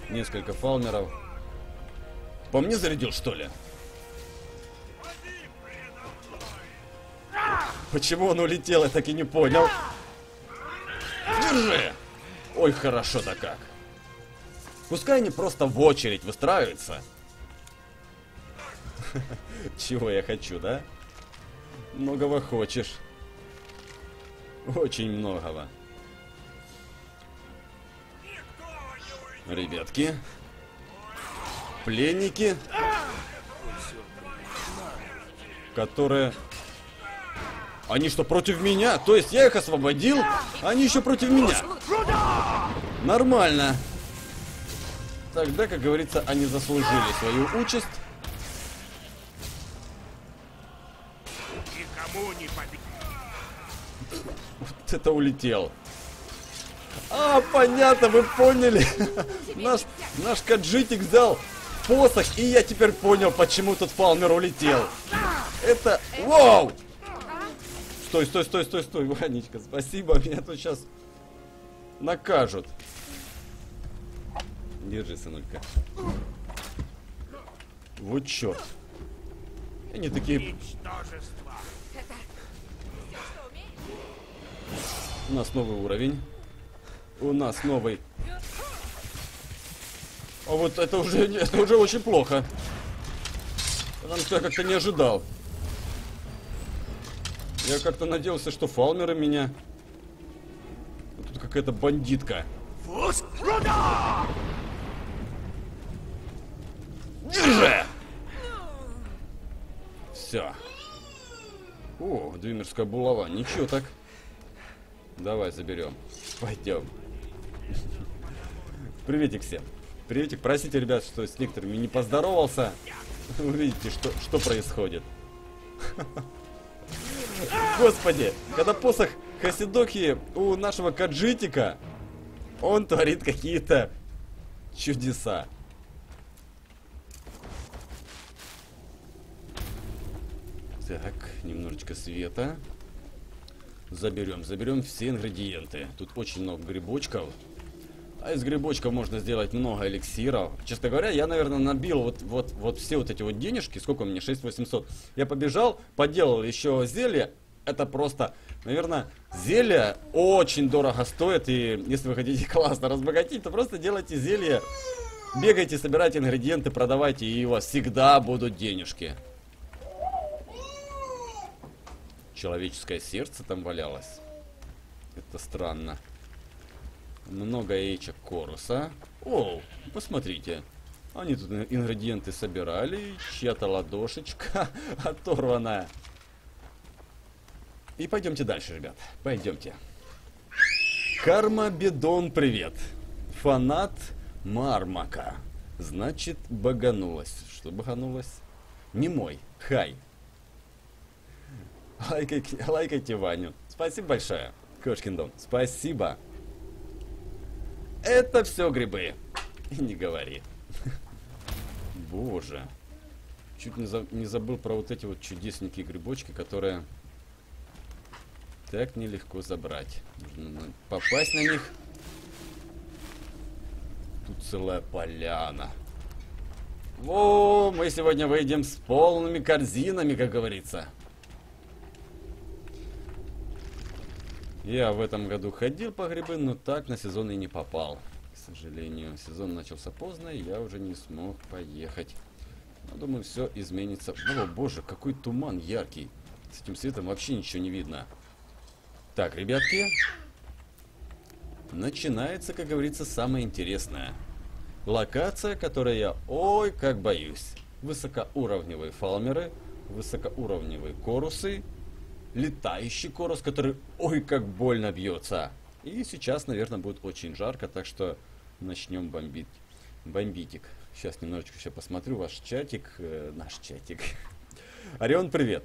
несколько фалмеров. По мне зарядил, что ли? Почему он улетел, я так и не понял. Держи! Ой, хорошо-то как. Пускай они просто в очередь выстраиваются. Чего я хочу, да? Многого хочешь. Очень многого. Ребятки. Пленники. Которые... Они что, против меня? То есть я их освободил, а они еще против меня. Нормально. Тогда, как говорится, они заслужили свою участь. Никому не победить. Вот это улетел. А, понятно, вы поняли. Наш, наш каджитик взял посох, и я теперь понял, почему тут Фалмер улетел. Это... Вау! Стой, стой, стой, стой, стой, Ванечка, спасибо, меня тут сейчас накажут. Держи, сынулька. Вот черт. Они такие... У нас новый уровень. У нас новый... А вот это уже, это уже очень плохо. Потому что я как-то не ожидал. Я как-то надеялся, что фалмеры меня... Тут какая-то бандитка. Фус! Держи! Все. О, Двимерская булава. Ничего так. Давай заберем. Пойдем. Приветик всем. Приветик. Простите, ребят, что с некоторыми не поздоровался. Вы видите, что, что происходит. Господи, когда посох Хасидоки у нашего каджитика, он творит какие-то чудеса. Так, немножечко света. Заберем, заберем все ингредиенты. Тут очень много грибочков. А из грибочков можно сделать много эликсиров. Честно говоря, я, наверное, набил вот, вот, вот все вот эти вот денежки. Сколько у меня? 6800. Я побежал, поделал еще зелье. Это просто, наверное, зелье очень дорого стоит. И если вы хотите классно разбогатеть, то просто делайте зелье. Бегайте, собирайте ингредиенты, продавайте, и у вас всегда будут денежки. Человеческое сердце там валялось. Это странно. Много яичек коруса. О, посмотрите. Они тут ингредиенты собирали. Чья-то ладошечка оторванная. И пойдемте дальше, ребят. Пойдемте. Карма Бедон, привет. Фанат Мармака. Значит, баганулась. Что баганулась? Не мой. Хай. Лайкайте, лайкайте Ваню. Спасибо большое. Кошкин дом. Спасибо. Это все грибы. Не говори. Боже. Чуть не, за, не забыл про вот эти вот чудесненькие грибочки, которые так нелегко забрать. Нужно попасть на них. Тут целая поляна. О, мы сегодня выйдем с полными корзинами, как говорится. Я в этом году ходил по грибы, но так на сезон и не попал. К сожалению, сезон начался поздно, и я уже не смог поехать. Но думаю, все изменится. О, боже, какой туман яркий. С этим светом вообще ничего не видно. Так, ребятки. Начинается, как говорится, самое интересное. Локация, которой я ой как боюсь. Высокоуровневые фалмеры, высокоуровневые корусы, летающий корус, который ой как больно бьется. И сейчас, наверное, будет очень жарко, так что начнем бомбить. Бомбитик. Сейчас немножечко еще посмотрю ваш чатик, э, наш чатик. Орион, привет.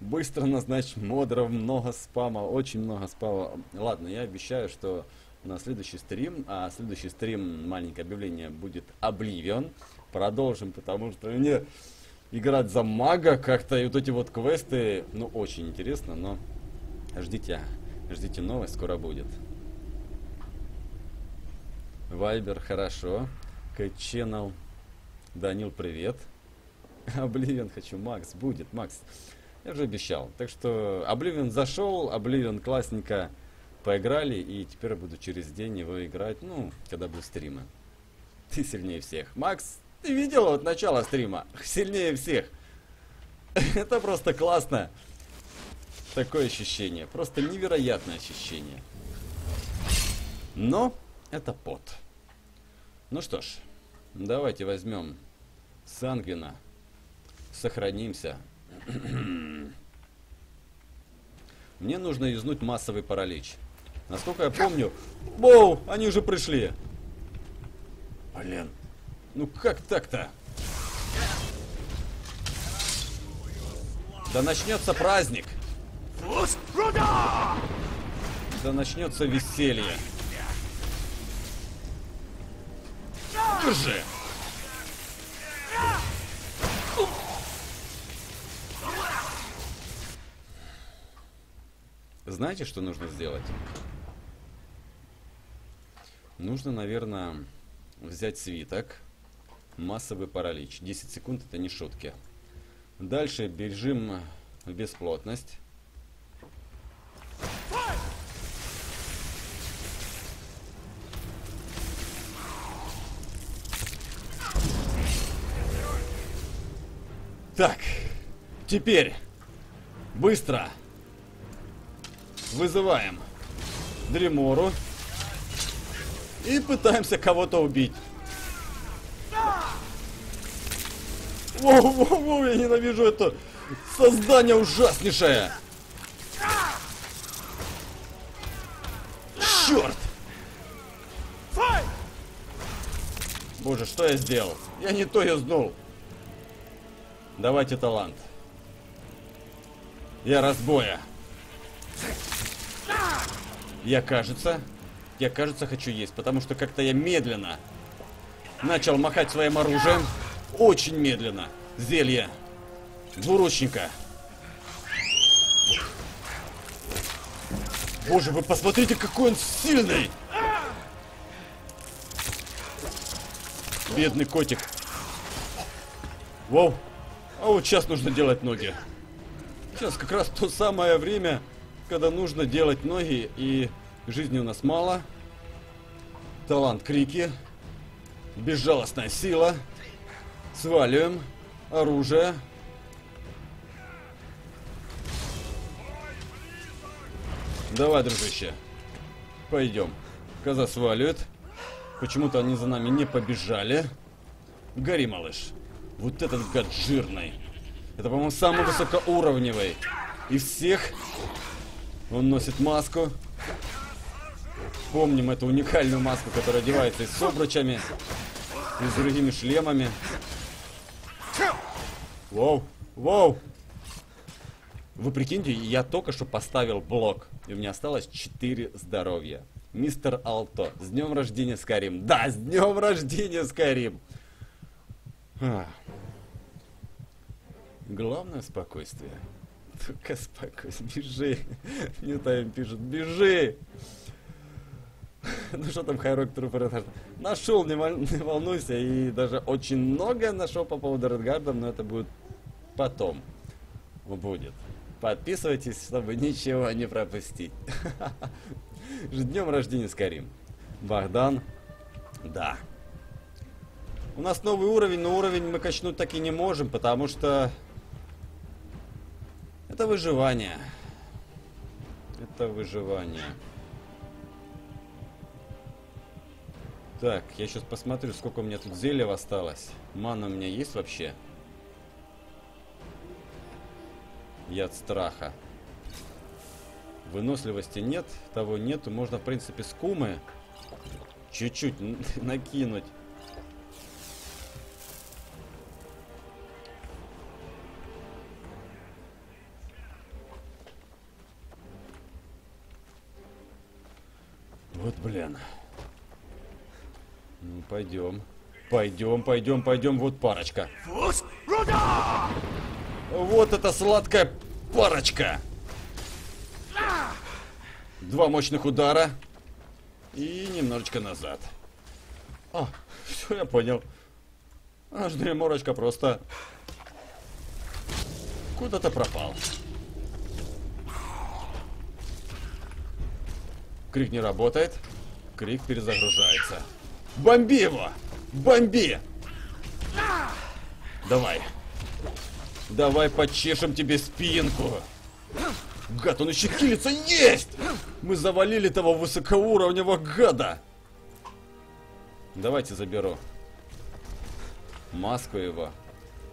Быстро назначь модеров, много спама, очень много спама. Ладно, я обещаю, что на следующий стрим, а следующий стрим, маленькое объявление, будет Обливион. Продолжим, потому что мне играть за мага как-то, и вот эти вот квесты, ну, очень интересно, но ждите, ждите новость, скоро будет. Вайбер, хорошо. Кэтченнел. Данил, привет. Обливион хочу, Макс, будет, Макс. Я уже обещал. Так что Обливион зашел, Обливион классненько поиграли, и теперь буду через день его играть, ну, когда будут стримы. Ты сильнее всех. Макс, ты видел вот начало стрима? Сильнее всех. Это просто классно. Такое ощущение. Просто невероятное ощущение. Но это пот. Ну что ж, давайте возьмем Сангвина. Сохранимся. Мне нужно юзнуть массовый паралич. Насколько я помню... Воу, они уже пришли. Блин. Ну как так-то? Да начнется праздник. Да начнется веселье. Держи. Знаете, что нужно сделать? Нужно, наверное, взять свиток массовый паралич. 10 секунд это не шутки. Дальше бежим бесплотность. Так, теперь быстро вызываем Дремору и пытаемся кого-то убить. Воу, воу, воу, я ненавижу это создание ужаснейшее. Черт! Боже, что я сделал? Я не то юзнул. Давайте талант. Я разбоя. Я, кажется, я, кажется, хочу есть, потому что как-то я медленно начал махать своим оружием. Очень медленно. Зелье. Двуручника. Боже, вы посмотрите, какой он сильный! Бедный котик. Воу. А вот сейчас нужно делать ноги. Сейчас как раз то самое время, когда нужно делать ноги, и жизни у нас мало. Талант крики. Безжалостная сила. Сваливаем. Оружие. Давай, дружище. Пойдем. Коза сваливает. Почему-то они за нами не побежали. Гори, малыш. Вот этот гад жирный. Это, по-моему, самый высокоуровневый. Из всех он носит маску. Помним эту уникальную маску, которая одевается и с обручами, и с другими шлемами. Воу, воу. Вы прикиньте, я только что поставил блок, и у меня осталось 4 здоровья. Мистер Алто, с днем рождения, Скарим. Да, с днем рождения, Скарим. А. Главное спокойствие. Только спокойствие. Бежи. Мне там пишут, бежи. Ну что там Хайрок Трупер Нашел, не, не волнуйся. И даже очень много нашел по поводу Редгарда, но это будет потом. Будет. Подписывайтесь, чтобы ничего не пропустить. С днем рождения, Скарим. Богдан. Да. У нас новый уровень, но уровень мы качнуть так и не можем, потому что... Это выживание. Это выживание. Так, я сейчас посмотрю, сколько у меня тут зельев осталось. Мана у меня есть вообще? Яд страха. Выносливости нет, того нету. Можно, в принципе, скумы чуть-чуть накинуть. Вот, блин. Ну, пойдем. Пойдем, пойдем, пойдем. Вот парочка. Вот эта сладкая парочка. Два мощных удара. И немножечко назад. А, все, я понял. Аж дреморочка просто куда-то пропал. Крик не работает. Крик перезагружается. Бомби его! Бомби! Давай. Давай почешем тебе спинку. Гад, он еще хилится. Есть! Мы завалили того высокоуровневого гада. Давайте заберу. Маску его.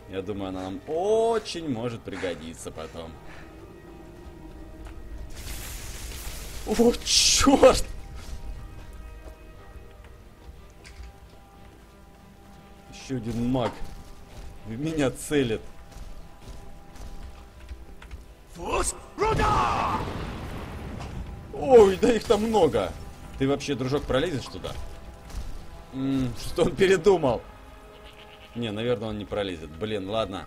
Я думаю, она нам очень может пригодиться потом. О, черт! Еще один маг. В меня целит. Ой, да их там много. Ты вообще, дружок, пролезешь туда? М -м, что он передумал? Не, наверное, он не пролезет. Блин, ладно.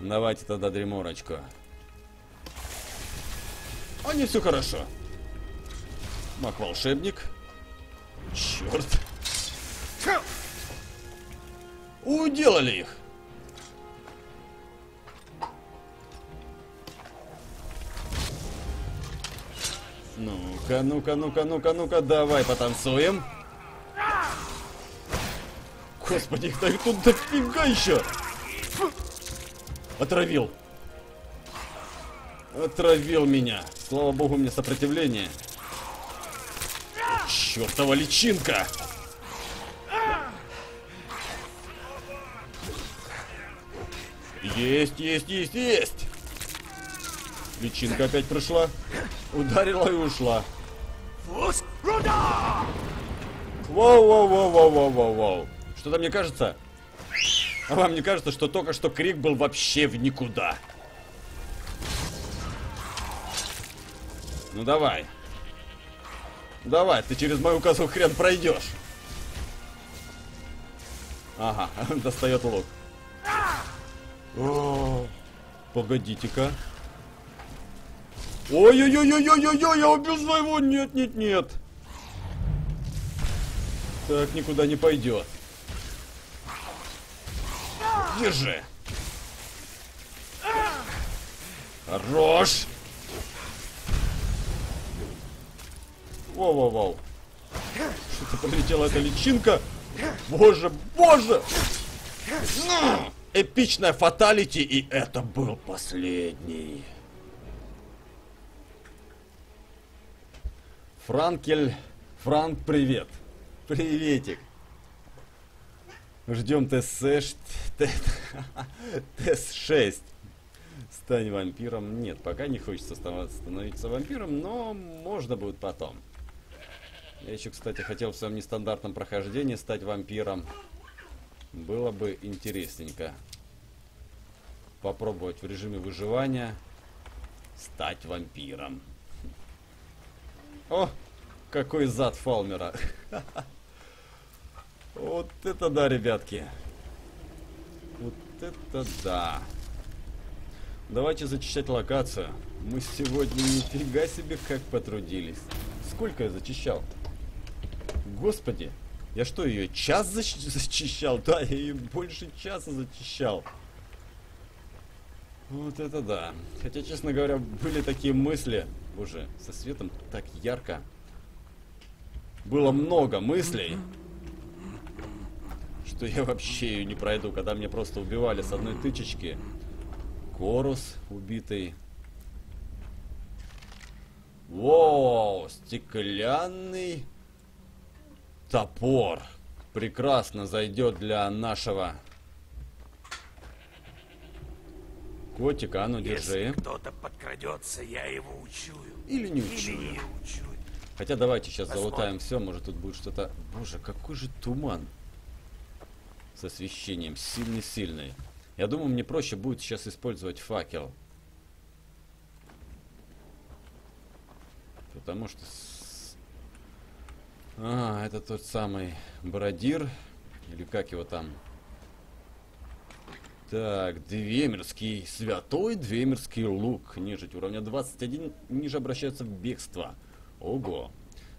Давайте тогда дреморочку. А не все хорошо. Маг-волшебник. Черт. Уделали их. Ну-ка, ну-ка, ну-ка, ну-ка, ну-ка, давай потанцуем. Господи, их тут дофига еще. Отравил. Отравил меня. Слава богу, мне сопротивление. Чертова личинка! Есть, есть, есть, есть! Личинка опять пришла. Ударила и ушла. Воу-воу-воу-воу-воу-воу-воу. Что-то мне кажется... А вам не кажется, что только что крик был вообще в никуда? Ну давай. Давай, ты через мою косу хрен пройдешь. Ага, достает лук. Погодите-ка. Ой-ой-ой-ой-ой-ой, я убил своего! Нет, нет, нет. Так никуда не пойдет. Держи. Хорош. Воу-воу-воу. Что-то прилетела эта личинка. Боже, боже! Эпичная фаталити, и это был последний. Франкель, Франк, привет. Приветик. Ждем ТС, ТС-6. Стань вампиром. Нет, пока не хочется становиться вампиром, но можно будет потом. Я еще, кстати, хотел в своем нестандартном прохождении стать вампиром. Было бы интересненько попробовать в режиме выживания стать вампиром. О, какой зад Фалмера. Вот это да, ребятки. Вот это да. Давайте зачищать локацию. Мы сегодня нифига себе как потрудились. Сколько я зачищал? Господи, я что, ее час зачищал? Да, я ее больше часа зачищал. Вот это да. Хотя, честно говоря, были такие мысли. Боже, со светом так ярко. Было много мыслей, что я вообще ее не пройду, когда мне просто убивали с одной тычечки. Корус убитый. Воу, стеклянный топор. Прекрасно зайдет для нашего котика. А ну, держи. Если кто-то подкрадется, я его учую. Или не учую. Или не учую. Хотя давайте сейчас Посмотрим. залутаем все, может тут будет что-то... Боже, какой же туман. С освещением, сильный-сильный. Я думаю, мне проще будет сейчас использовать факел. Потому что... А, это тот самый Бродир. Или как его там? Так, Двемерский святой Двемерский лук. Нежить уровня 21. Ниже обращается в бегство. Ого.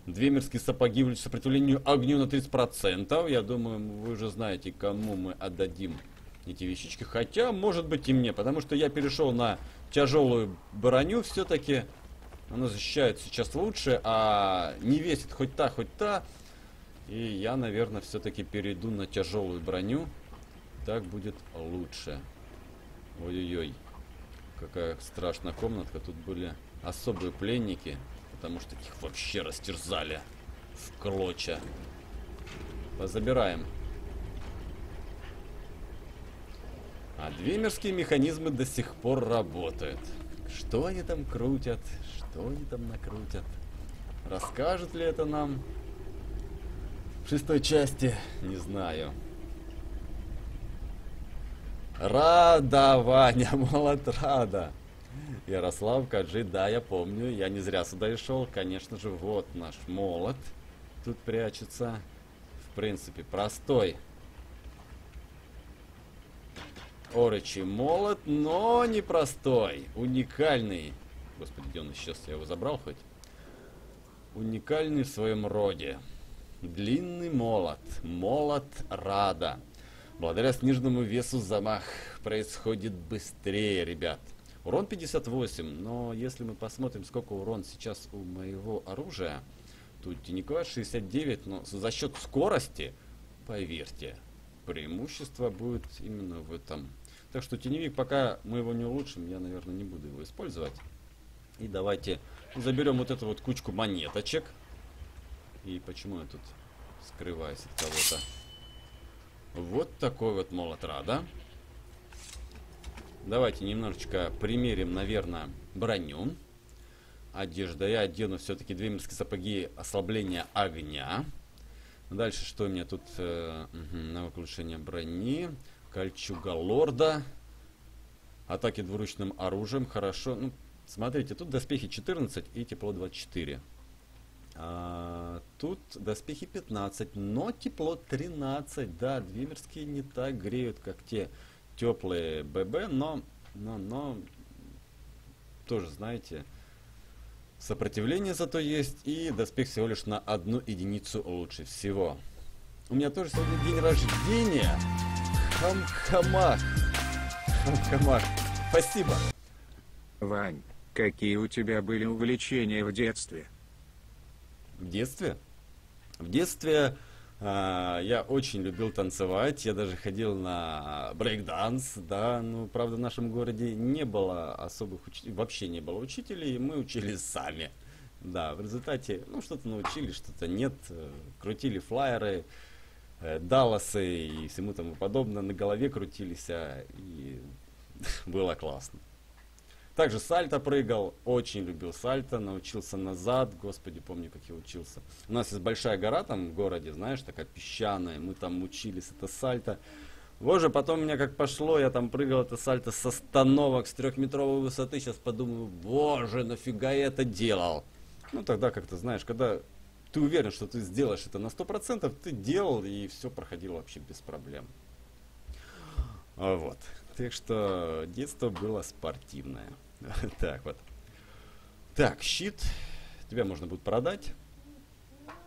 Двемерские сапоги увеличат сопротивлению огню на 30%. Я думаю, вы уже знаете, кому мы отдадим эти вещички. Хотя, может быть и мне, потому что я перешел на тяжелую броню все-таки. Она защищает сейчас лучше, а не весит хоть та, хоть та. И я, наверное, все-таки перейду на тяжелую броню. Так будет лучше. Ой-ой-ой. Какая страшная комнатка. Тут были особые пленники. Потому что их вообще растерзали. В клочья. Позабираем. А двимерские механизмы до сих пор работают. Что они там крутят? Что они там накрутят? Расскажут ли это нам? В шестой части? Не знаю. Рада, Ваня, молот рада. Ярослав, Каджи, да, я помню, я не зря сюда и шел. Конечно же, вот наш молот тут прячется. В принципе, простой. Орочий молот, но непростой, уникальный. Господи, где он исчез? Я его забрал хоть? Уникальный в своем роде. Длинный молот. Молот Рада. Благодаря сниженному весу замах происходит быстрее, ребят. Урон 58, но если мы посмотрим, сколько урон сейчас у моего оружия, тут теневая 69, но за счет скорости, поверьте, преимущество будет именно в этом. Так что теневик, пока мы его не улучшим, я, наверное, не буду его использовать. И давайте заберем вот эту вот кучку монеточек. И почему я тут скрываюсь от кого-то? Вот такой вот молот рада. Давайте немножечко примерим, наверное, броню. Одежда. Я одену все-таки двемерские сапоги ослабления огня. Дальше что у меня тут? Э, угу, навык улучшения брони. Кольчуга лорда. Атаки двуручным оружием. Хорошо. Ну, смотрите, тут доспехи 14 и тепло 24. А, тут доспехи 15, но тепло 13. Да, двимерские не так греют, как те теплые ББ, но Но, но тоже, знаете, сопротивление зато есть, и доспех всего лишь на одну единицу лучше всего. У меня тоже сегодня день рождения. Хам-хамах. Хам-хамах. Спасибо. Вань, какие у тебя были увлечения в детстве? В детстве? В детстве а, я очень любил танцевать, я даже ходил на брейк-данс, да, ну, правда, в нашем городе не было особых учителей, вообще не было учителей, мы учились сами. Да, в результате, ну, что-то научились, что-то нет, э, крутили флайеры, э, Далласы и всему тому подобное, на голове крутились, а, и было классно. Также сальто прыгал, очень любил сальто, научился назад, господи, помню, как я учился. У нас есть большая гора там в городе, знаешь, такая песчаная, мы там учились это сальто. Боже, потом у меня как пошло, я там прыгал это сальто с остановок с трехметровой высоты, сейчас подумаю, боже, нафига я это делал? Ну тогда как-то, знаешь, когда ты уверен, что ты сделаешь это на сто процентов, ты делал, и все проходило вообще без проблем. А вот. Так что детство было спортивное. Так вот. Так, щит. Тебя можно будет продать.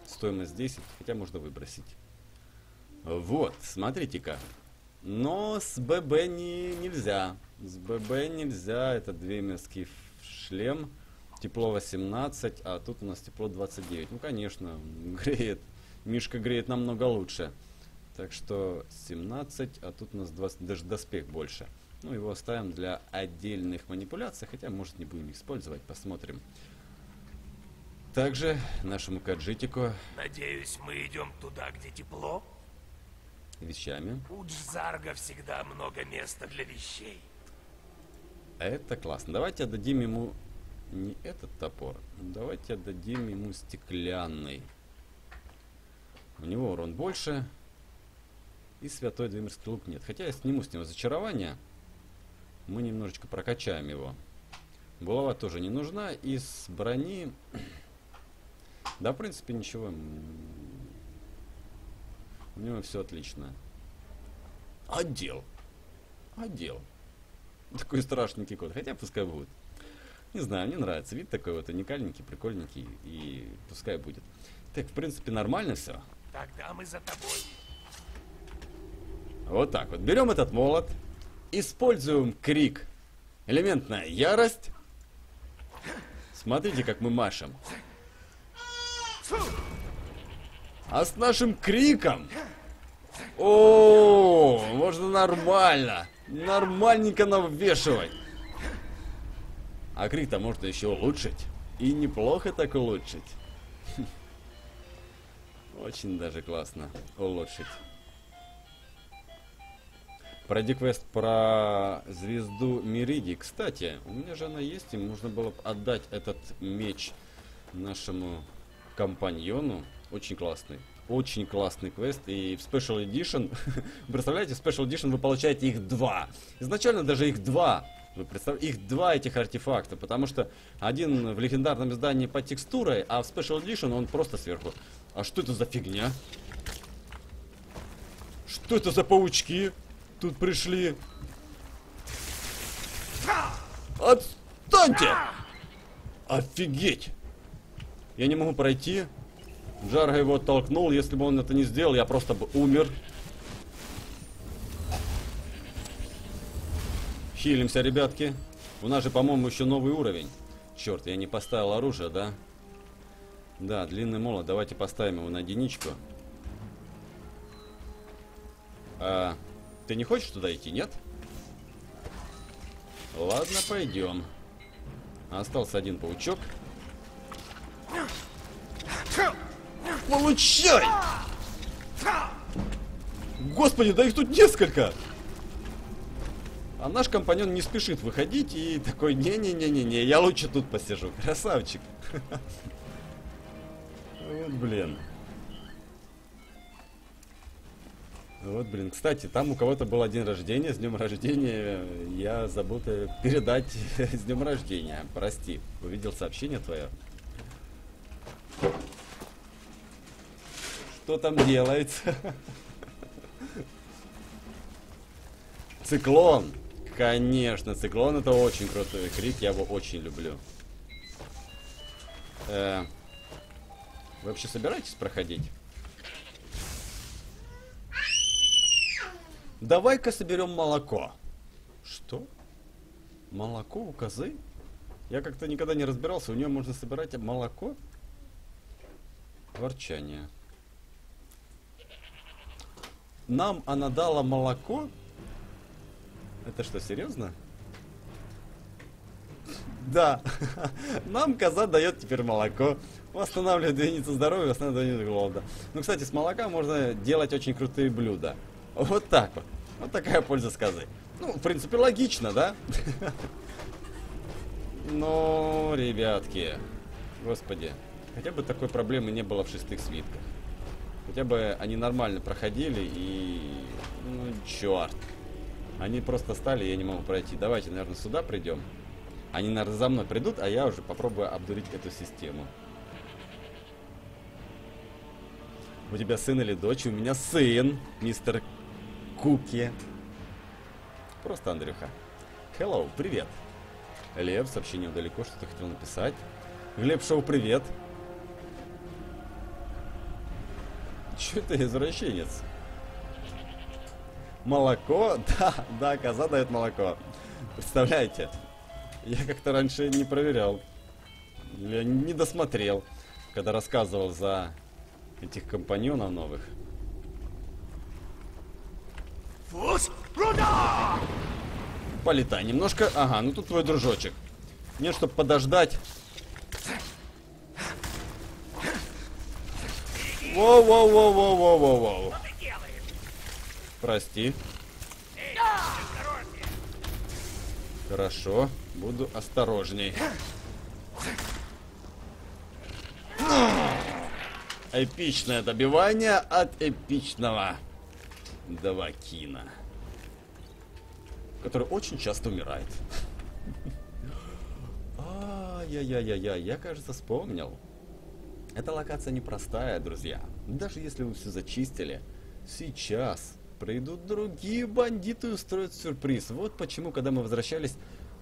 Стоимость 10, хотя можно выбросить. Вот, смотрите-ка. Но с ББ не, нельзя. С ББ нельзя. Это двемерский шлем. Тепло 18, а тут у нас тепло 29. Ну, конечно, греет. Мишка греет намного лучше. Так что 17, а тут у нас 20, даже доспех больше. Ну, его оставим для отдельных манипуляций, хотя, может, не будем использовать, посмотрим. Также нашему каджитику Надеюсь, мы идем туда, где тепло? вещами. У Джзарга всегда много места для вещей. Это классно. Давайте отдадим ему не этот топор, давайте отдадим ему стеклянный. У него урон больше. И святой двемерский лук нет. Хотя я сниму с него зачарование. Мы немножечко прокачаем его. Булава тоже не нужна. Из брони... Да, в принципе, ничего. У него все отлично. Отдел. Отдел. Такой страшненький кот. Хотя пускай будет. Не знаю, мне нравится. Вид такой вот уникальненький, прикольненький. И пускай будет. Так, в принципе, нормально все. Тогда мы за тобой. Вот так вот. Берем этот молот. Используем крик. Элементная ярость. Смотрите, как мы машем. А с нашим криком... О, можно нормально. Нормальненько навешивать. А крик-то можно еще улучшить. И неплохо так улучшить. Очень даже классно улучшить. Пройди квест про звезду Мериди. Кстати, у меня же она есть, и можно было бы отдать этот меч нашему компаньону. Очень классный. Очень классный квест. И в Special Edition, представляете, в Special Edition вы получаете их два. Изначально даже их два. Вы представляете, их два этих артефакта, потому что один в легендарном издании по текстурой, а в Special Edition он просто сверху. А что это за фигня? Что это за паучки? Тут пришли. Отстаньте! Офигеть! Я не могу пройти. Джарга его оттолкнул. Если бы он это не сделал, я просто бы умер. Хилимся, ребятки. У нас же, по-моему, еще новый уровень. Черт, я не поставил оружие, да? Да, длинный молот. Давайте поставим его на единичку. А, ты не хочешь туда идти, нет? Ладно, пойдем. Остался один паучок. Получай! Господи, да их тут несколько! А наш компаньон не спешит выходить и такой, не-не-не-не-не, я лучше тут посижу. Красавчик. Вот, блин. Вот, блин, кстати, там у кого-то был день рождения, с днем рождения. Я забыл передать с днем рождения. Прости, увидел сообщение твое. Что там делается? Циклон. Конечно, циклон это очень крутой крик, я его очень люблю. Э, вы вообще собираетесь проходить? Давай-ка соберем молоко. Что? Молоко у козы? Я как-то никогда не разбирался, у нее можно собирать молоко? Ворчание. Нам она дала молоко? Это что, серьезно? Да, нам коза дает теперь молоко. Восстанавливает единицу здоровья, восстанавливает единицу голода. Ну, кстати, с молока можно делать очень крутые блюда. Вот так вот. Вот такая польза с козы. Ну, в принципе, логично, да? Но, ребятки, господи, хотя бы такой проблемы не было в шестых свитках. Хотя бы они нормально проходили и... Ну, черт. Они просто стали, я не могу пройти. Давайте, наверное, сюда придем. Они, наверное, за мной придут, а я уже попробую обдурить эту систему. У тебя сын или дочь? У меня сын, мистер Куки. Просто Андрюха. Hello, привет. Лев, сообщение далеко, что-то хотел написать. Глеб Шоу, привет. Че это извращенец? Молоко? Да, да, коза дает молоко. Представляете? Я как-то раньше не проверял. Я не досмотрел, когда рассказывал за этих компаньонов новых. Полетай немножко. Ага, ну тут твой дружочек. Мне, чтобы подождать. Воу-воу-воу-воу-воу-воу-воу. Прости. Хорошо, буду осторожней. Эпичное добивание от эпичного Давакина. Который очень часто умирает. Ай-яй-яй-яй, я, кажется, вспомнил. Эта локация непростая, друзья. Даже если вы все зачистили, сейчас придут другие бандиты и устроят сюрприз. Вот почему, когда мы возвращались,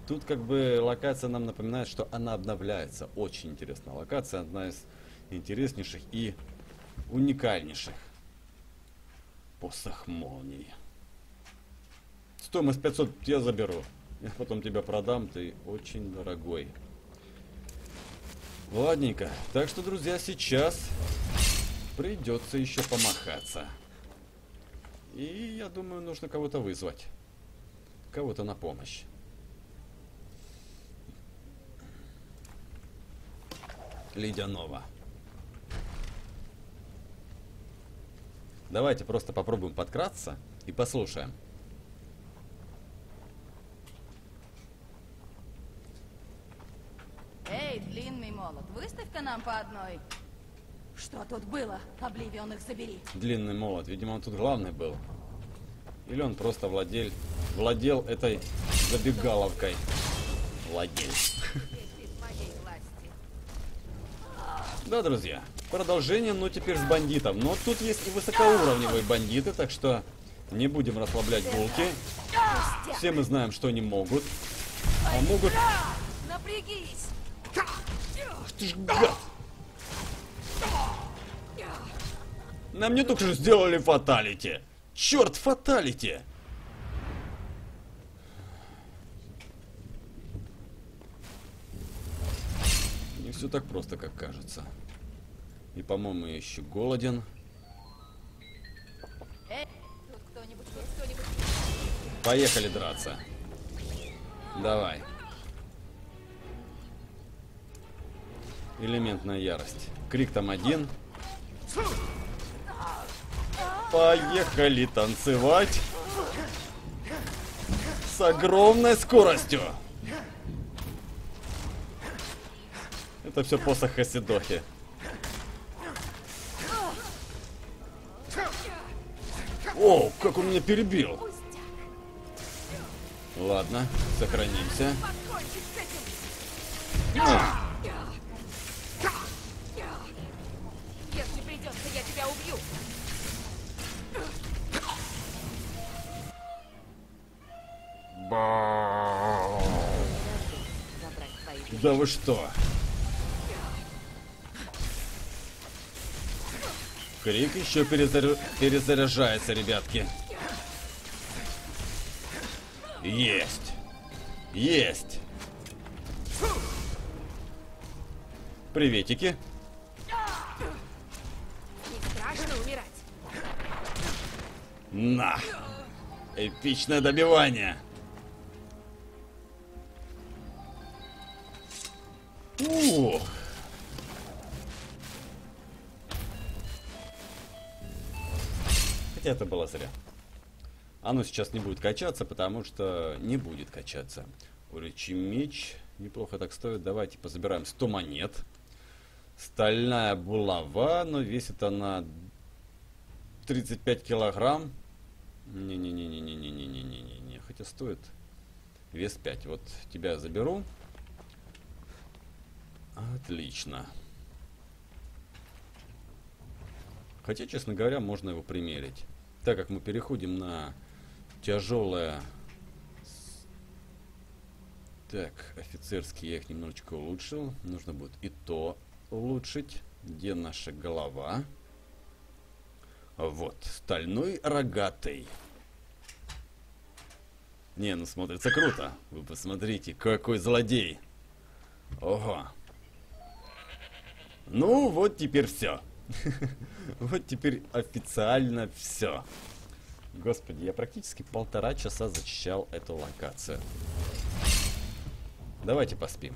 тут как бы локация нам напоминает, что она обновляется. Очень интересная локация, одна из интереснейших и уникальнейших. Посох молнии. Стоимость 500 я заберу. Я потом тебя продам, ты очень дорогой. Ладненько. Так что, друзья, сейчас придется еще помахаться. И я думаю, нужно кого-то вызвать. Кого-то на помощь. Ледянова. Давайте просто попробуем подкраться и послушаем. Эй, длинный молот, выставь-ка нам по одной. Что тут было? Обливион их забери. Длинный молот. Видимо, он тут главный был. Или он просто владель, владел этой забегаловкой. Владель. Да, друзья, продолжение, но теперь с бандитом. Но тут есть и высокоуровневые бандиты, так что не будем расслаблять булки. Все мы знаем, что они могут. А могут... Напрягись! Ах ты ж гад! На мне только что сделали фаталити. Черт, фаталити! Не все так просто, как кажется. И, по-моему, я еще голоден. Эй. Поехали драться. Давай. Элементная ярость. Крик там один. Поехали танцевать. С огромной скоростью. Это все посох Хасидохи. О, как он меня перебил. Ладно, сохранимся. Да вы что? Крик еще перезаря... перезаряжается, ребятки. Есть. Есть. Приветики. На. Эпичное добивание. Это было зря. Оно сейчас не будет качаться, потому что не будет качаться. Уречий меч неплохо так стоит. Давайте позабираем 100 монет. Стальная булава, но весит она 35 килограмм. Не-не-не-не-не-не-не-не-не-не. Хотя стоит вес 5. Вот тебя заберу. Отлично. Хотя, честно говоря, можно его примерить. Так как мы переходим на тяжелое... Так, офицерский я их немножечко улучшил. Нужно будет и то улучшить. Где наша голова? Вот, стальной рогатый. Не, ну смотрится круто. Вы посмотрите, какой злодей. Ого. Ну, вот теперь все. Вот теперь официально все. Господи, я практически полтора часа зачищал эту локацию. Давайте поспим.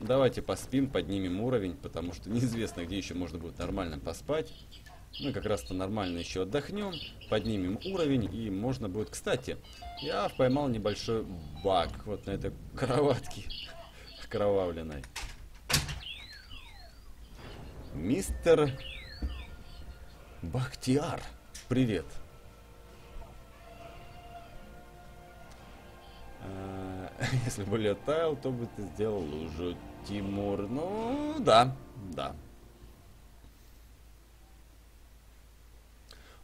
Давайте поспим, поднимем уровень, потому что неизвестно, где еще можно будет нормально поспать. Мы как раз-то нормально еще отдохнем, поднимем уровень, и можно будет... Кстати, я поймал небольшой баг вот на этой кроватке окровавленной. Мистер Бахтиар, привет. А, Если бы летал, то бы ты сделал лужу, Тимур. Ну, да, да.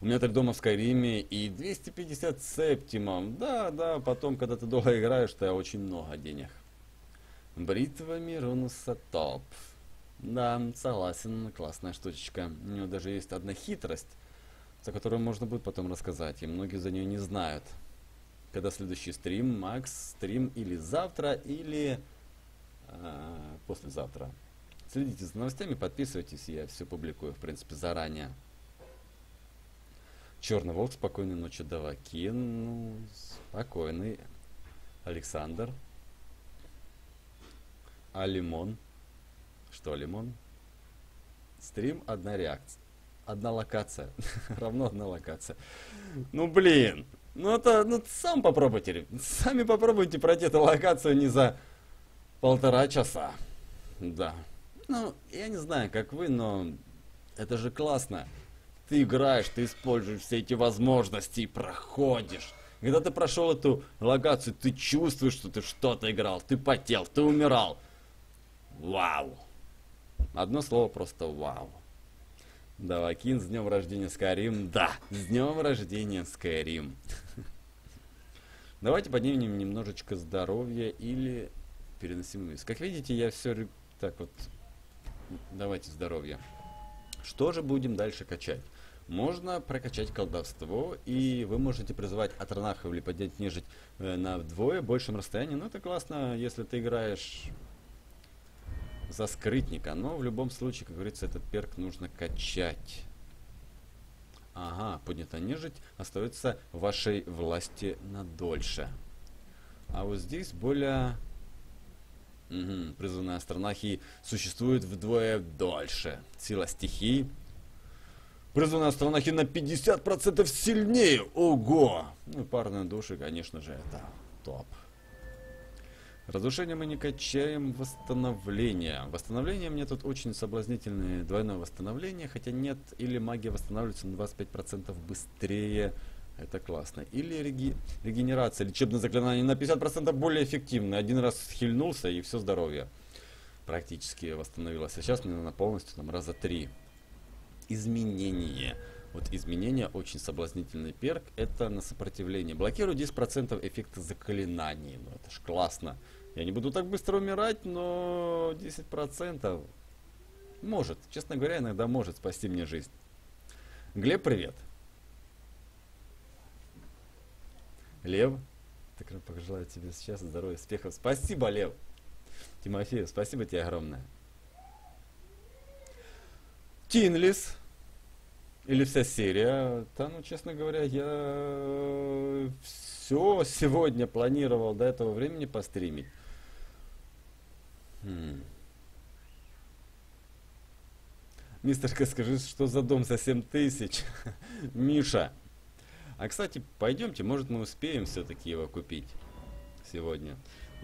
У меня три дома в Скайриме и 250 септимом. Да, да, потом, когда ты долго играешь, то очень много денег. Бритва Миронуса топ. Да, согласен, классная штучечка. У него даже есть одна хитрость, за которую можно будет потом рассказать, и многие за нее не знают. Когда следующий стрим, Макс, стрим или завтра, или э, послезавтра. Следите за новостями, подписывайтесь, я все публикую, в принципе, заранее. Черный волк, спокойной ночи, Давакин. Ну, спокойный. Александр. А лимон? Что, лимон? Стрим, одна реакция. Одна локация. Равно одна локация. Ну, блин. Ну, это, ну, сам попробуйте. Сами попробуйте пройти эту локацию не за полтора часа. Да. Ну, я не знаю, как вы, но это же классно. Ты играешь, ты используешь все эти возможности и проходишь. Когда ты прошел эту локацию, ты чувствуешь, что ты что-то играл, ты потел, ты умирал. Вау. Одно слово просто вау. Давакин, с днем рождения Скайрим. Да, с днем рождения Скайрим. Давайте поднимем немножечко здоровья или переносимый вес. Как видите, я все так вот... Давайте здоровье. Что же будем дальше качать? Можно прокачать колдовство, и вы можете призывать Атронахов или поднять нежить э, на вдвое большем расстоянии. Ну, это классно, если ты играешь за скрытника. Но в любом случае, как говорится, этот перк нужно качать. Ага, поднятая нежить остается в вашей власти надольше. А вот здесь более... Угу, призванная Астронахии существует вдвое дольше. Сила стихий. Призванная Астронахи на 50% сильнее. Ого! Ну, парные души, конечно же, это топ. Разрушение мы не качаем, восстановление. Восстановление мне тут очень соблазнительное двойное восстановление, хотя нет, или магия восстанавливается на 25% быстрее. Это классно. Или реги... регенерация, лечебное заклинание на 50% более эффективное. Один раз хильнулся и все здоровье практически восстановилось. А сейчас мне надо полностью там раза три. Изменение. Вот изменение очень соблазнительный перк. Это на сопротивление. Блокирует 10% эффекта заклинаний. Ну это ж классно. Я не буду так быстро умирать, но 10% может. Честно говоря, иногда может спасти мне жизнь. Глеб, привет. Лев, так пожелаю тебе сейчас здоровья, успехов. Спасибо, Лев. Тимофеев, спасибо тебе огромное. Тинлис. Или вся серия. Да, ну, честно говоря, я все сегодня планировал до этого времени постримить. Хм. Мистерка, скажи, что за дом за 7 тысяч? Миша. А, кстати, пойдемте, может мы успеем все-таки его купить сегодня.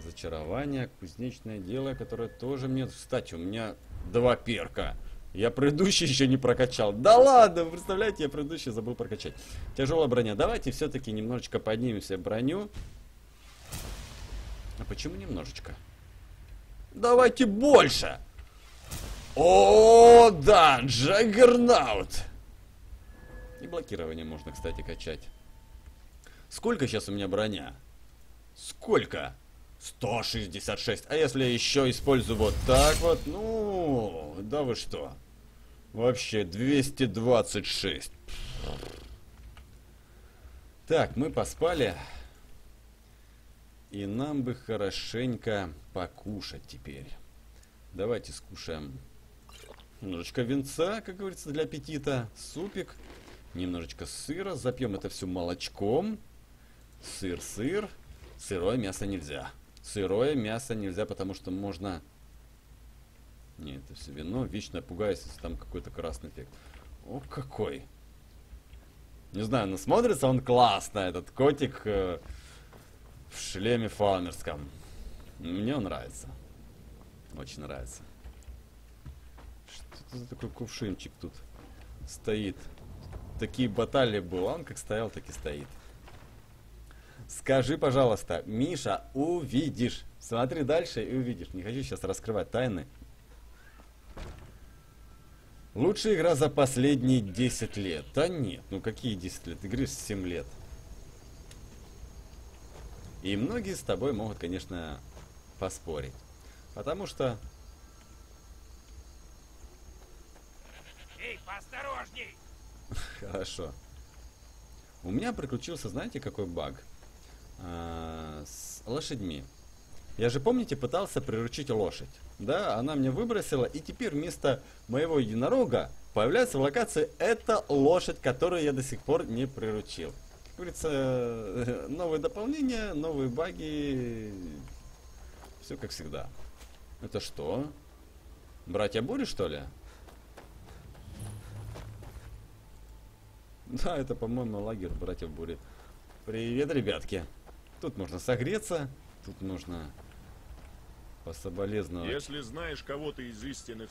Зачарование, кузнечное дело, которое тоже мне... Кстати, у меня два перка. Я предыдущий еще не прокачал. Да ладно, представляете, я предыдущий забыл прокачать. Тяжелая броня. Давайте все-таки немножечко поднимемся броню. А почему немножечко? Давайте больше! О, да, Джаггернаут! И блокирование можно, кстати, качать. Сколько сейчас у меня броня? Сколько? 166. А если я еще использую вот так вот? Ну, да вы что? Вообще 226. Так, мы поспали. И нам бы хорошенько покушать теперь. Давайте скушаем немножечко винца, как говорится, для аппетита. Супик. Немножечко сыра. Запьем это все молочком. Сыр, сыр. Сырое мясо нельзя. Сырое мясо нельзя, потому что можно... Не, это все вино. Вечно пугаюсь, если там какой-то красный эффект. О, какой! Не знаю, но смотрится он классно, этот котик э, в шлеме фалмерском. Мне он нравится. Очень нравится. Что это за такой кувшинчик тут стоит? Такие баталии был, он как стоял, так и стоит. Скажи, пожалуйста, Миша, увидишь. Смотри дальше и увидишь. Не хочу сейчас раскрывать тайны. Лучшая игра за последние 10 лет. Да нет, ну какие 10 лет? Игры 7 лет. И многие с тобой могут, конечно, поспорить. Потому что... Эй, поосторожней! Хорошо. У меня приключился, знаете, какой баг? А, с лошадьми. Я же, помните, пытался приручить лошадь. Да, она мне выбросила, и теперь вместо моего единорога появляется в локации эта лошадь, которую я до сих пор не приручил. Говорится, новые дополнения, новые баги, все как всегда. Это что? Братья Бури, что ли? Да, это, по-моему, лагерь братьев Бури. Привет, ребятки. Тут можно согреться, тут нужно пособолезновать Если знаешь кого-то из истинных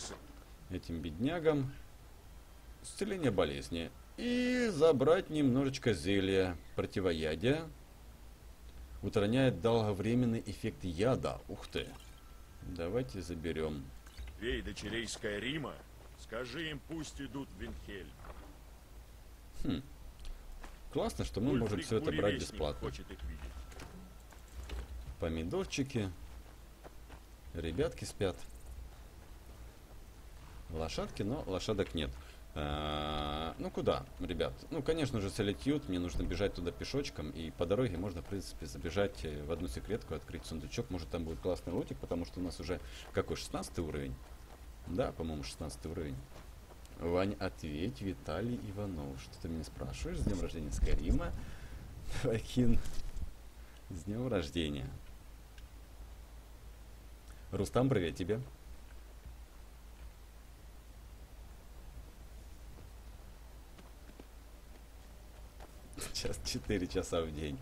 этим беднягам. Исцеление болезни. И забрать немножечко зелья противоядия. Устраняет долговременный эффект яда. Ух ты. Давайте заберем. Вей дочерей Скайрима, скажи им, пусть идут в Винхель. Классно, что мы можем все это брать бесплатно. хочет их видеть. Помидорчики. Ребятки спят. Лошадки, но лошадок нет. А, ну куда, ребят? Ну, конечно же, Солитьют. Мне нужно бежать туда пешочком. И по дороге можно, в принципе, забежать э, в одну секретку, открыть сундучок. Может, там будет классный лотик, потому что у нас уже какой, 16 уровень? Да, по-моему, 16 уровень. Вань, ответь, Виталий Иванов. Что ты меня спрашиваешь? С днем рождения Скарима. Вакин. С днем рождения. Рустам, привет тебе. Сейчас 4 часа в день.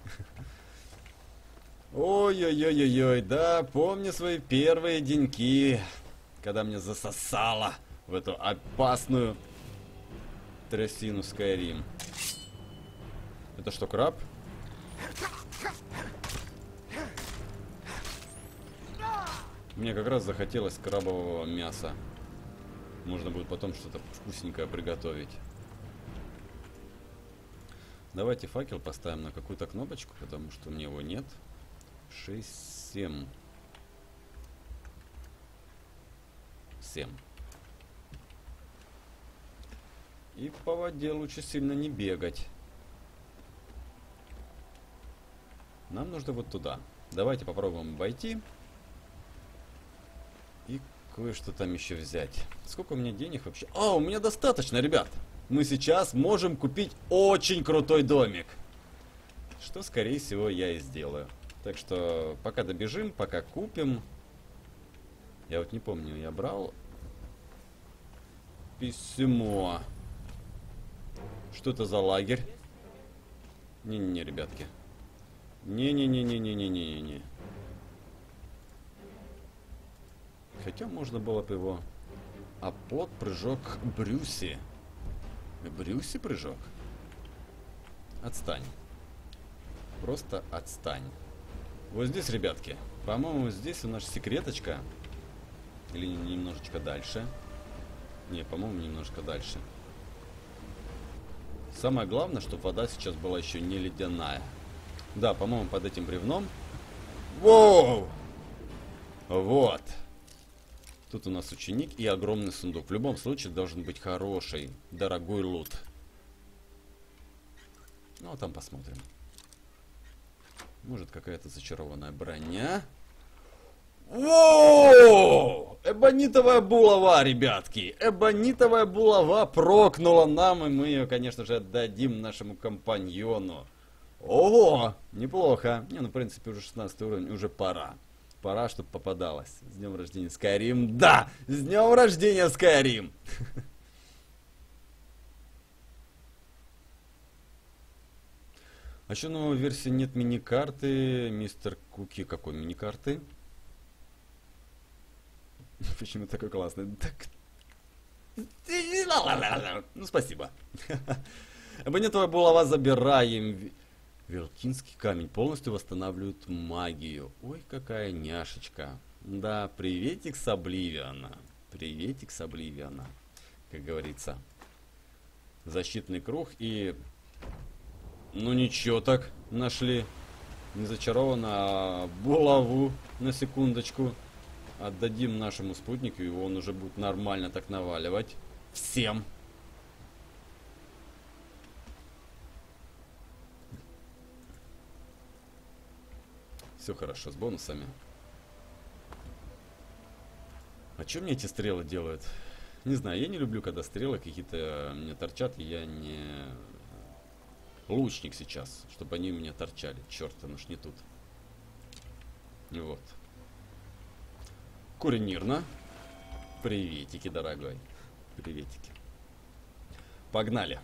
Ой-ой-ой-ой-ой, да, помню свои первые деньки, когда мне засосало в эту опасную трясину Skyrim. Это что, краб? Мне как раз захотелось крабового мяса. Можно будет потом что-то вкусненькое приготовить. Давайте факел поставим на какую-то кнопочку, потому что у меня его нет. 6, 7. 7. И по воде лучше сильно не бегать. Нам нужно вот туда. Давайте попробуем войти. И кое-что там еще взять. Сколько у меня денег вообще? А, у меня достаточно, ребят! Ребят! Мы сейчас можем купить очень крутой домик. Что, скорее всего, я и сделаю. Так что, пока добежим, пока купим. Я вот не помню, я брал письмо. Что это за лагерь? Не-не-не, ребятки. Не-не-не-не-не-не-не-не. Хотя можно было бы его... А под прыжок Брюси. Брюси прыжок? Отстань. Просто отстань. Вот здесь, ребятки. По-моему, здесь у нас секреточка. Или немножечко дальше. Не, по-моему, немножко дальше. Самое главное, чтобы вода сейчас была еще не ледяная. Да, по-моему, под этим бревном. Воу! Вот. Тут у нас ученик и огромный сундук. В любом случае должен быть хороший, дорогой лут. Ну, а там посмотрим. Может, какая-то зачарованная броня. Воу! Эбонитовая булава, ребятки. Эбонитовая булава прокнула нам, и мы ее, конечно же, отдадим нашему компаньону. Ого! Неплохо. Не, ну, в принципе, уже 16 уровень, уже пора. Пора, чтобы попадалось. С днем рождения, Скайрим. Да! С днем рождения, Скайрим! А еще новой версии нет мини-карты. Мистер Куки какой мини-карты? Почему такой классный? Так... Ну, спасибо. Абонентовая булава забираем. Вертинский камень полностью восстанавливает магию. Ой, какая няшечка. Да, приветик с Обливиана. Приветик с Обливиана. Как говорится. Защитный круг и... Ну ничего так, нашли. Не зачарованно, а булаву на секундочку. Отдадим нашему спутнику, и он уже будет нормально так наваливать. Всем. Все хорошо, с бонусами. А что мне эти стрелы делают? Не знаю, я не люблю, когда стрелы какие-то мне торчат, и я не лучник сейчас, чтобы они у меня торчали. Черт, оно ж не тут. Вот. Куренирно. Приветики, дорогой. Приветики. Погнали.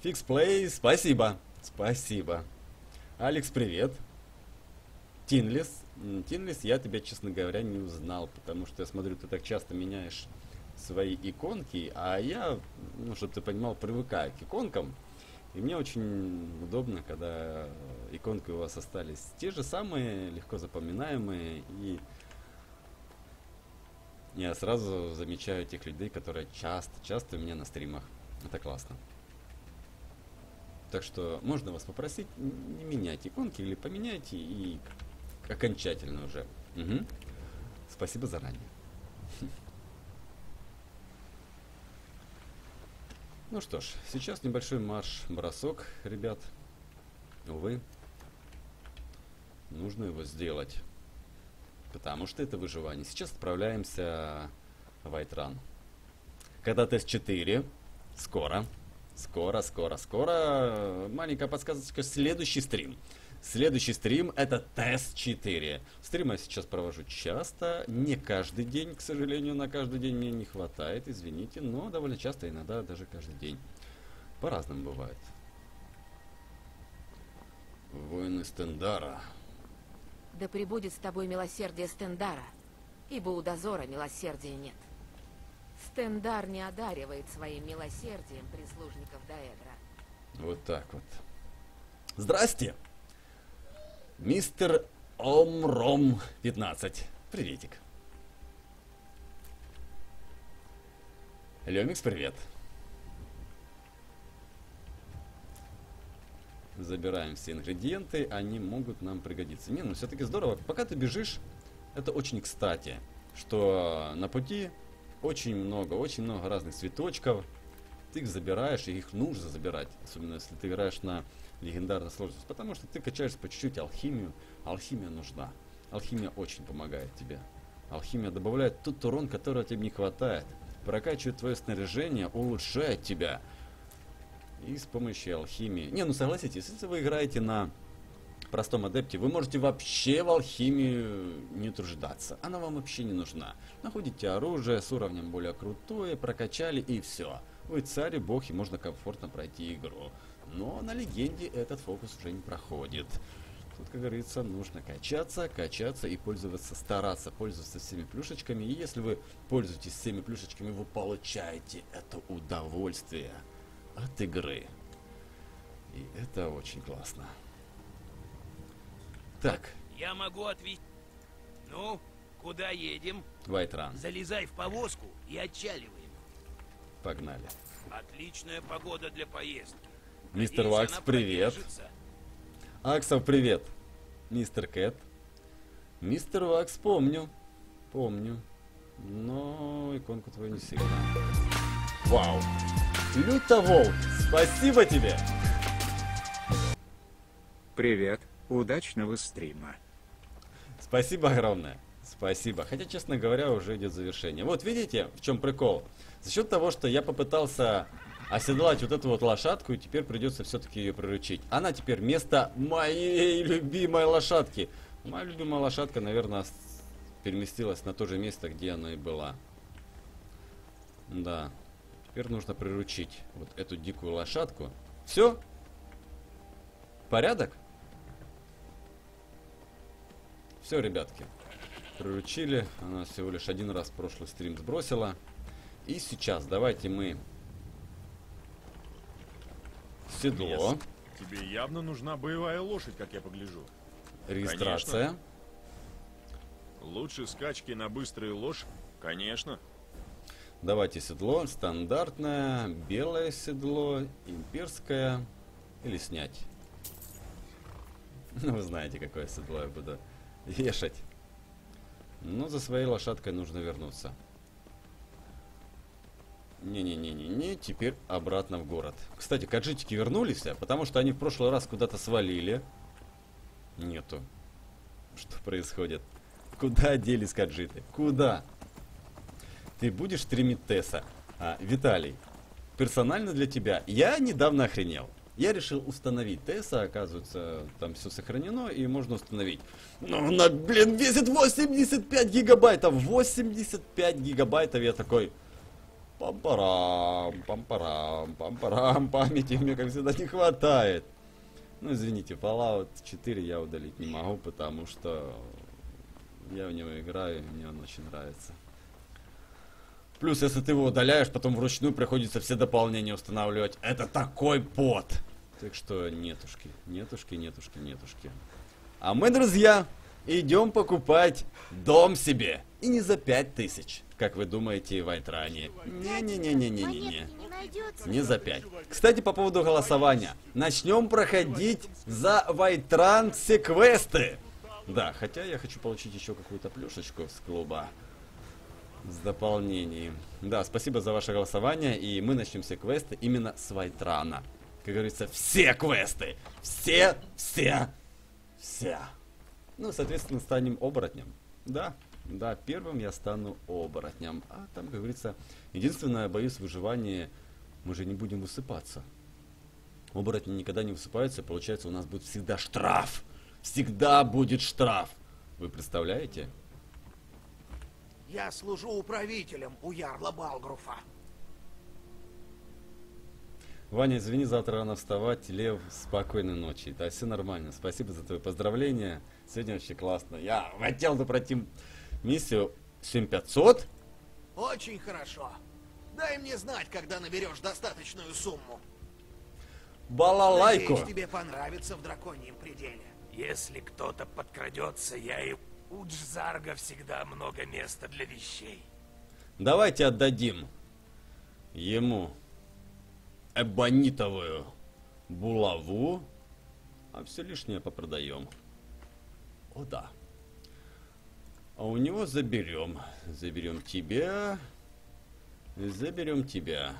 Фикс плей, спасибо. Спасибо. Алекс, привет. Тинлис. Тинлис, я тебя, честно говоря, не узнал, потому что я смотрю, ты так часто меняешь свои иконки, а я, ну, чтобы ты понимал, привыкаю к иконкам. И мне очень удобно, когда иконки у вас остались те же самые, легко запоминаемые, и я сразу замечаю тех людей, которые часто-часто у меня на стримах. Это классно. Так что можно вас попросить не менять иконки или поменяйте и окончательно уже. Угу. Спасибо заранее. Ну что ж, сейчас небольшой марш-бросок, ребят. Увы, нужно его сделать. Потому что это выживание. Сейчас отправляемся в Айтран. Когда тест 4, скоро, скоро, скоро, скоро, маленькая подсказочка, следующий стрим. Следующий стрим это тест 4. Стрим я сейчас провожу часто, не каждый день, к сожалению, на каждый день мне не хватает, извините, но довольно часто, иногда даже каждый день. По-разному бывает. Воины Стендара. Да пребудет с тобой милосердие Стендара, ибо у дозора милосердия нет. Стендар не одаривает своим милосердием прислужников Даэдра. Вот так вот. Здрасте! Мистер Омром 15. Приветик. Лемикс, привет. Забираем все ингредиенты, они могут нам пригодиться. Не, ну все-таки здорово. Пока ты бежишь, это очень кстати. что на пути очень много, очень много разных цветочков. Ты их забираешь, и их нужно забирать, особенно если ты играешь на легендарной сложности, потому что ты качаешь по чуть-чуть алхимию. Алхимия нужна. Алхимия очень помогает тебе. Алхимия добавляет тот урон, которого тебе не хватает. Прокачивает твое снаряжение, улучшает тебя. И с помощью алхимии... Не, ну согласитесь, если вы играете на простом адепте, вы можете вообще в алхимию не труждаться. Она вам вообще не нужна. Находите оружие с уровнем более крутое, прокачали и все. Вы царь и бог, и можно комфортно пройти игру. Но на легенде этот фокус уже не проходит. Тут, как говорится, нужно качаться, качаться и пользоваться, стараться пользоваться всеми плюшечками. И если вы пользуетесь всеми плюшечками, вы получаете это удовольствие от игры. И это очень классно. Так, Я могу отвезти... Ну, куда едем? Вайтран, Залезай в повозку и отчаливаем. погнали. Отличная погода для поездки. Мистер Вакс, привет. Аксов, привет. Мистер Кэт. Мистер Вакс, помню. Помню. Но иконку твою не сильно. Вау. Люто Волк, спасибо тебе. Привет, удачного стрима. Спасибо огромное. Спасибо. Хотя, честно говоря, уже идет завершение. Вот видите, в чем прикол? За счет того, что я попытался оседлать вот эту вот лошадку, и теперь придется все-таки ее приручить. Она теперь вместо моей любимой лошадки. Моя любимая лошадка, наверное, переместилась на то же место, где она и была. Да. Теперь нужно приручить вот эту дикую лошадку. Все? Порядок? Все, ребятки. Приручили. Она всего лишь один раз прошлый стрим сбросила. И сейчас давайте мы седло. Тебе явно нужна боевая лошадь, как я погляжу. регистрация. Лучше скачки на быстрые лошадь? Конечно. Давайте седло, стандартное, белое седло, имперское или снять. Ну, вы знаете, какое седло я буду вешать. Но за своей лошадкой нужно вернуться. Не-не-не-не-не, теперь обратно в город. Кстати, каджитики вернулись, а? потому что они в прошлый раз куда-то свалили. Нету. Что происходит? Куда делись каджиты? Куда? Ты будешь стримить Тесса. А, Виталий, персонально для тебя. Я недавно охренел. Я решил установить Тесса, оказывается, там все сохранено, и можно установить. Ну, она, блин, весит 85 гигабайтов. 85 гигабайтов. Я такой, пам-парам, пам-парам, пам-парам. Памяти мне, как всегда, не хватает. Ну, извините, Fallout 4 я удалить не могу, потому что я в него играю, и мне он очень нравится. Плюс, если ты его удаляешь, потом вручную приходится все дополнения устанавливать. Это такой пот. Так что нетушки, нетушки, нетушки, нетушки. А мы, друзья, идем покупать дом себе. И не за пять тысяч, как вы думаете в Айтране. Не-не-не-не-не-не. Монетки не за 5. Кстати, по поводу голосования. Начнем проходить за Вайтран все квесты. Да, хотя я хочу получить еще какую-то плюшечку с клуба. С дополнением. Да, спасибо за ваше голосование. И мы начнем все квесты именно с Вайтрана. Как говорится, все квесты. Все, все, все. Ну, соответственно, станем оборотнем. Да, да, первым я стану оборотнем. А там, как говорится, единственное, боюсь, выживание, мы же не будем высыпаться. Оборотни никогда не высыпаются, получается, у нас будет всегда штраф. Всегда будет штраф. Вы представляете? Я служу управителем у Ярла Балгруфа. Ваня, извини, завтра рано вставать. Лев, спокойной ночи. Да, все нормально. Спасибо за твое поздравление. Сегодня вообще классно. Я хотел бы пройти миссию 7500. Очень хорошо. Дай мне знать, когда наберешь достаточную сумму. Балалайку. Надеюсь, тебе понравится в драконьем пределе. Если кто-то подкрадется, я и... У Джзарга всегда много места для вещей. Давайте отдадим ему эбонитовую булаву, а все лишнее попродаем. О да. А у него заберем. Заберем тебя. Заберем тебя.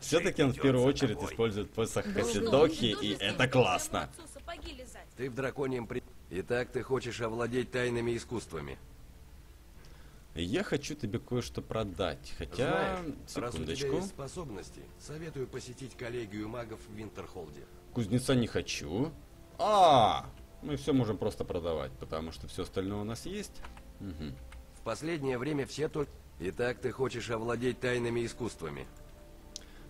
Все-таки он в первую очередь тобой. использует посох Хасидохи, и это классно. Ты в драконьем при... Итак, ты хочешь овладеть тайными искусствами. Я хочу тебе кое-что продать. Хотя, Знаешь, раз у тебя секундочку. есть способности, советую посетить коллегию магов в Винтерхолде. Кузнеца не хочу. А, мы все можем просто продавать, потому что все остальное у нас есть. Мгм. В последнее время все только... Итак, ты хочешь овладеть тайными искусствами.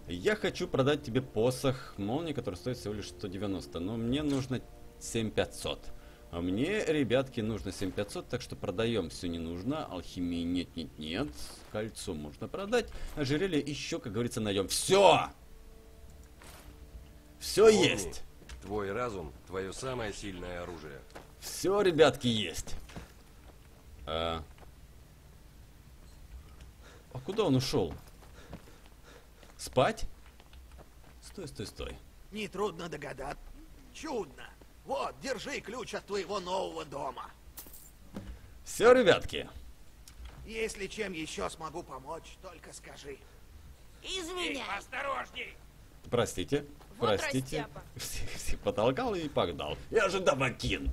Я хочу продать тебе посох молнии, который стоит всего лишь 190, но мне нужно 7500. А мне, ребятки, нужно 7500, так что продаем все не нужно. Алхимии нет, нет, нет. Кольцо можно продать. Ожерелье еще, как говорится, найдем. Все! Все есть! Твой разум – твое самое сильное оружие. Все, ребятки, есть. А... а куда он ушел? Спать? Стой, стой, стой. Нетрудно догадаться. Чудно. Вот, держи ключ от твоего нового дома. Все, ребятки. Если чем еще смогу помочь, только скажи. Извиняй. Осторожней! Простите. Вот простите. Всех, потолкал и погнал. Я же Дамакин.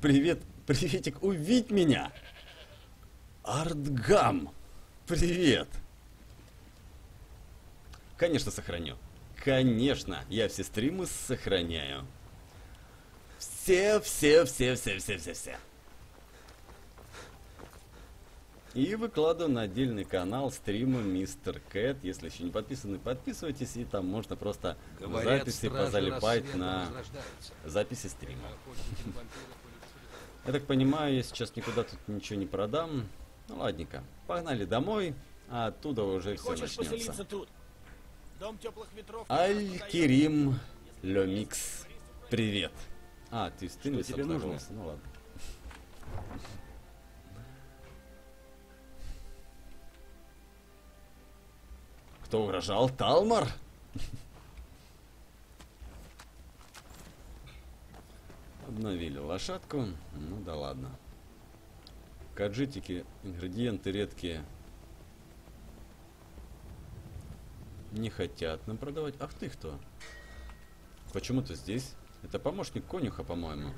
Привет, приветик, увидь меня. Артгам. Привет. Конечно, сохраню. Конечно, я все стримы сохраняю. Все, все, все, все, все, все, все. И выкладываю на отдельный канал стримы Мистер Кэт. Если еще не подписаны, подписывайтесь, и там можно просто в записи позалипать на записи стрима. Я так понимаю, я сейчас никуда тут ничего не продам. Ну ладненько, погнали домой, а оттуда уже все начнется. поселиться тут? Дом теплых ветров. Аль-Керим Лемикс. Привет. А, ты с Что тебе нужно? Ну ладно. Кто угрожал? Талмар? Обновили лошадку. Ну да ладно. Каджитики, ингредиенты редкие. Не хотят нам продавать. Ах ты кто? Почему ты здесь? Это помощник конюха, по-моему.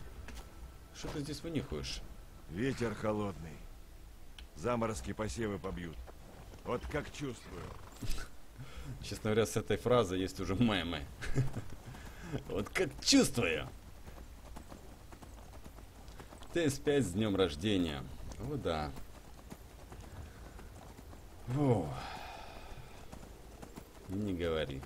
Что ты здесь вынюхаешь? Ветер холодный. Заморозки посевы побьют. Вот как чувствую. Честно говоря, с этой фразы есть уже мемы. Вот как чувствую. ТС-5 с днем рождения. О, да. Фу. Не говори.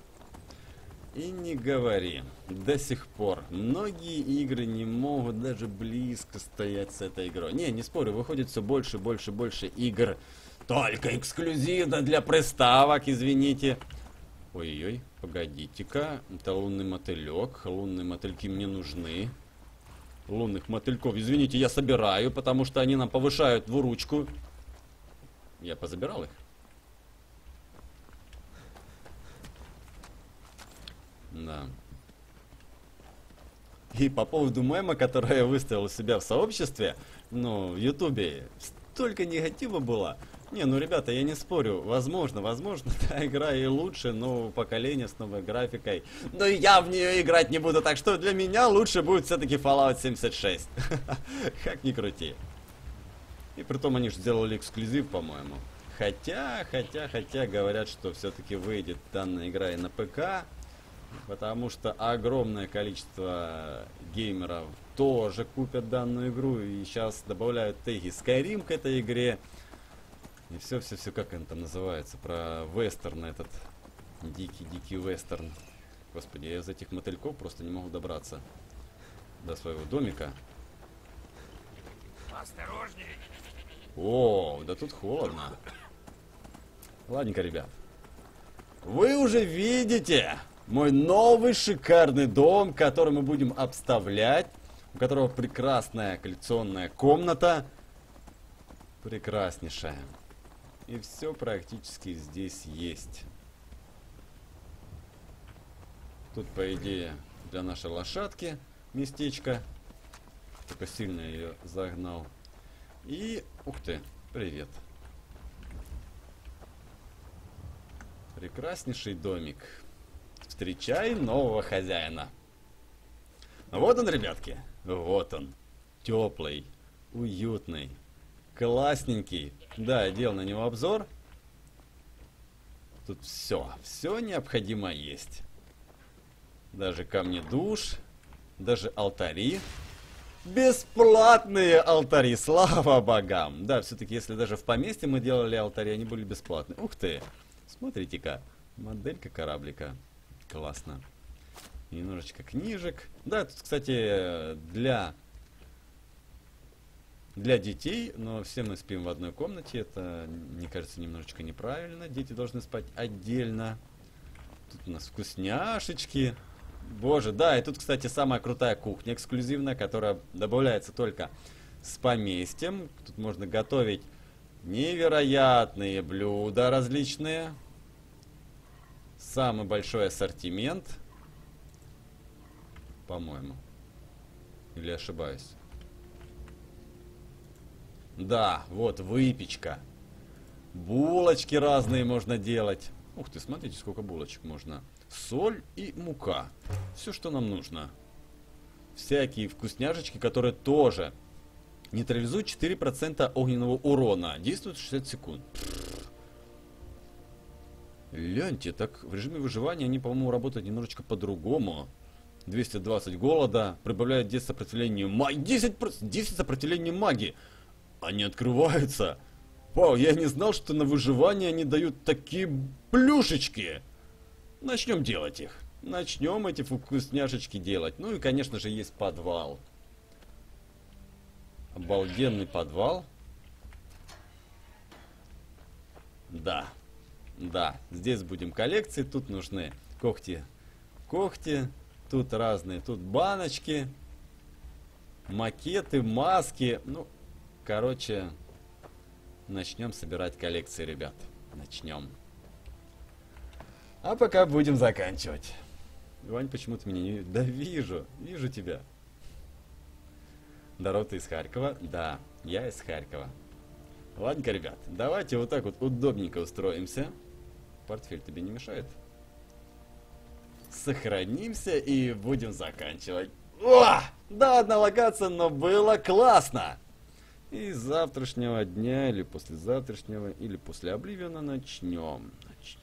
И не говори. До сих пор многие игры не могут даже близко стоять с этой игрой. Не, не спорю, выходит все больше, больше, больше игр. Только эксклюзивно для приставок, извините. Ой-ой, погодите-ка. Это лунный мотылек. Лунные мотыльки мне нужны. Лунных мотыльков, извините, я собираю, потому что они нам повышают выручку. Я позабирал их. Да. И по поводу мема, который я выставил у себя в сообществе, ну, в Ютубе, столько негатива было. Не, ну, ребята, я не спорю. Возможно, возможно, та игра и лучше, но поколение с новой графикой. Но я в нее играть не буду, так что для меня лучше будет все-таки Fallout 76. Как ни крути. И притом они же сделали эксклюзив, по-моему. Хотя, хотя, хотя говорят, что все-таки выйдет данная игра и на ПК. Потому что огромное количество геймеров тоже купят данную игру. И сейчас добавляют теги Skyrim к этой игре. И все-все-все, как он там называется, про вестерн этот. Дикий-дикий вестерн. Господи, я из этих мотыльков просто не могу добраться до своего домика. Осторожней! О, да тут холодно. Ладненько, ребят. Вы уже видите мой новый шикарный дом, который мы будем обставлять. У которого прекрасная коллекционная комната. Прекраснейшая. И все практически здесь есть. Тут, по идее, для нашей лошадки местечко. Только сильно ее загнал. И, ух ты, привет. Прекраснейший домик. Встречай нового хозяина. Вот он, ребятки. Вот он. Теплый, уютный, классненький. Да, я делал на него обзор. Тут все, все необходимо есть. Даже камни душ, даже алтари. Бесплатные алтари, слава богам. Да, все-таки, если даже в поместье мы делали алтари, они были бесплатные. Ух ты, смотрите-ка, моделька кораблика. Классно. Немножечко книжек. Да, тут, кстати, для для детей, но все мы спим в одной комнате. Это, мне кажется, немножечко неправильно. Дети должны спать отдельно. Тут у нас вкусняшечки. Боже, да, и тут, кстати, самая крутая кухня эксклюзивная, которая добавляется только с поместьем. Тут можно готовить невероятные блюда различные. Самый большой ассортимент. По-моему. Или ошибаюсь? Да, вот выпечка. Булочки разные можно делать. Ух ты, смотрите, сколько булочек можно. Соль и мука. Все, что нам нужно. Всякие вкусняшечки, которые тоже нейтрализуют 4% огненного урона. Действуют 60 секунд. Гляньте, так в режиме выживания они, по-моему, работают немножечко по-другому. 220 голода, прибавляет 10 сопротивлению магии. 10, 10 сопротивлению магии. Они открываются. Вау, я не знал, что на выживание они дают такие плюшечки. Начнем делать их. Начнем эти вкусняшечки делать. Ну и, конечно же, есть подвал. Обалденный подвал. Да. Да, здесь будем коллекции. Тут нужны когти. Когти. Тут разные. Тут баночки. Макеты, маски. Ну, Короче, начнем собирать коллекции, ребят. Начнем. А пока будем заканчивать. Вань почему-то меня не... Да вижу, вижу тебя. Здорово, ты из Харькова? Да, я из Харькова. Ладненько, ребят, давайте вот так вот удобненько устроимся. Портфель тебе не мешает? Сохранимся и будем заканчивать. О! Да, одна локация, но было классно! И с завтрашнего дня, или послезавтрашнего, или после Обливиона начнем. Начнем.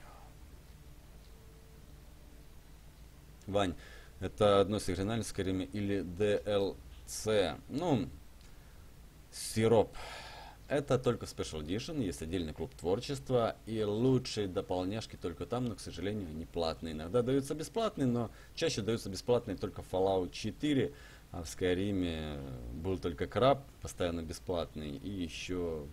Вань, это одно с оригинальным Скайриме или DLC? Ну, сироп. Это только Special Edition, есть отдельный клуб творчества, и лучшие дополняшки только там, но, к сожалению, они платные. Иногда даются бесплатные, но чаще даются бесплатные только Fallout 4, а в Скайриме был только краб, постоянно бесплатный, и еще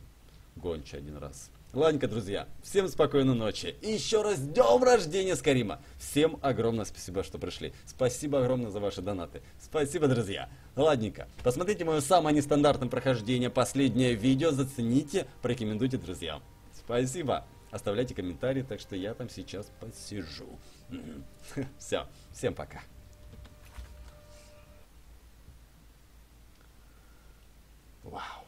гонча один раз. Ладненько, друзья, всем спокойной ночи. И еще раз днем рождения Скарима. Всем огромное спасибо, что пришли. Спасибо огромное за ваши донаты. Спасибо, друзья. Ладненько, посмотрите мое самое нестандартное прохождение, последнее видео, зацените, порекомендуйте друзьям. Спасибо. Оставляйте комментарии, так что я там сейчас посижу. Все, всем пока. Wow.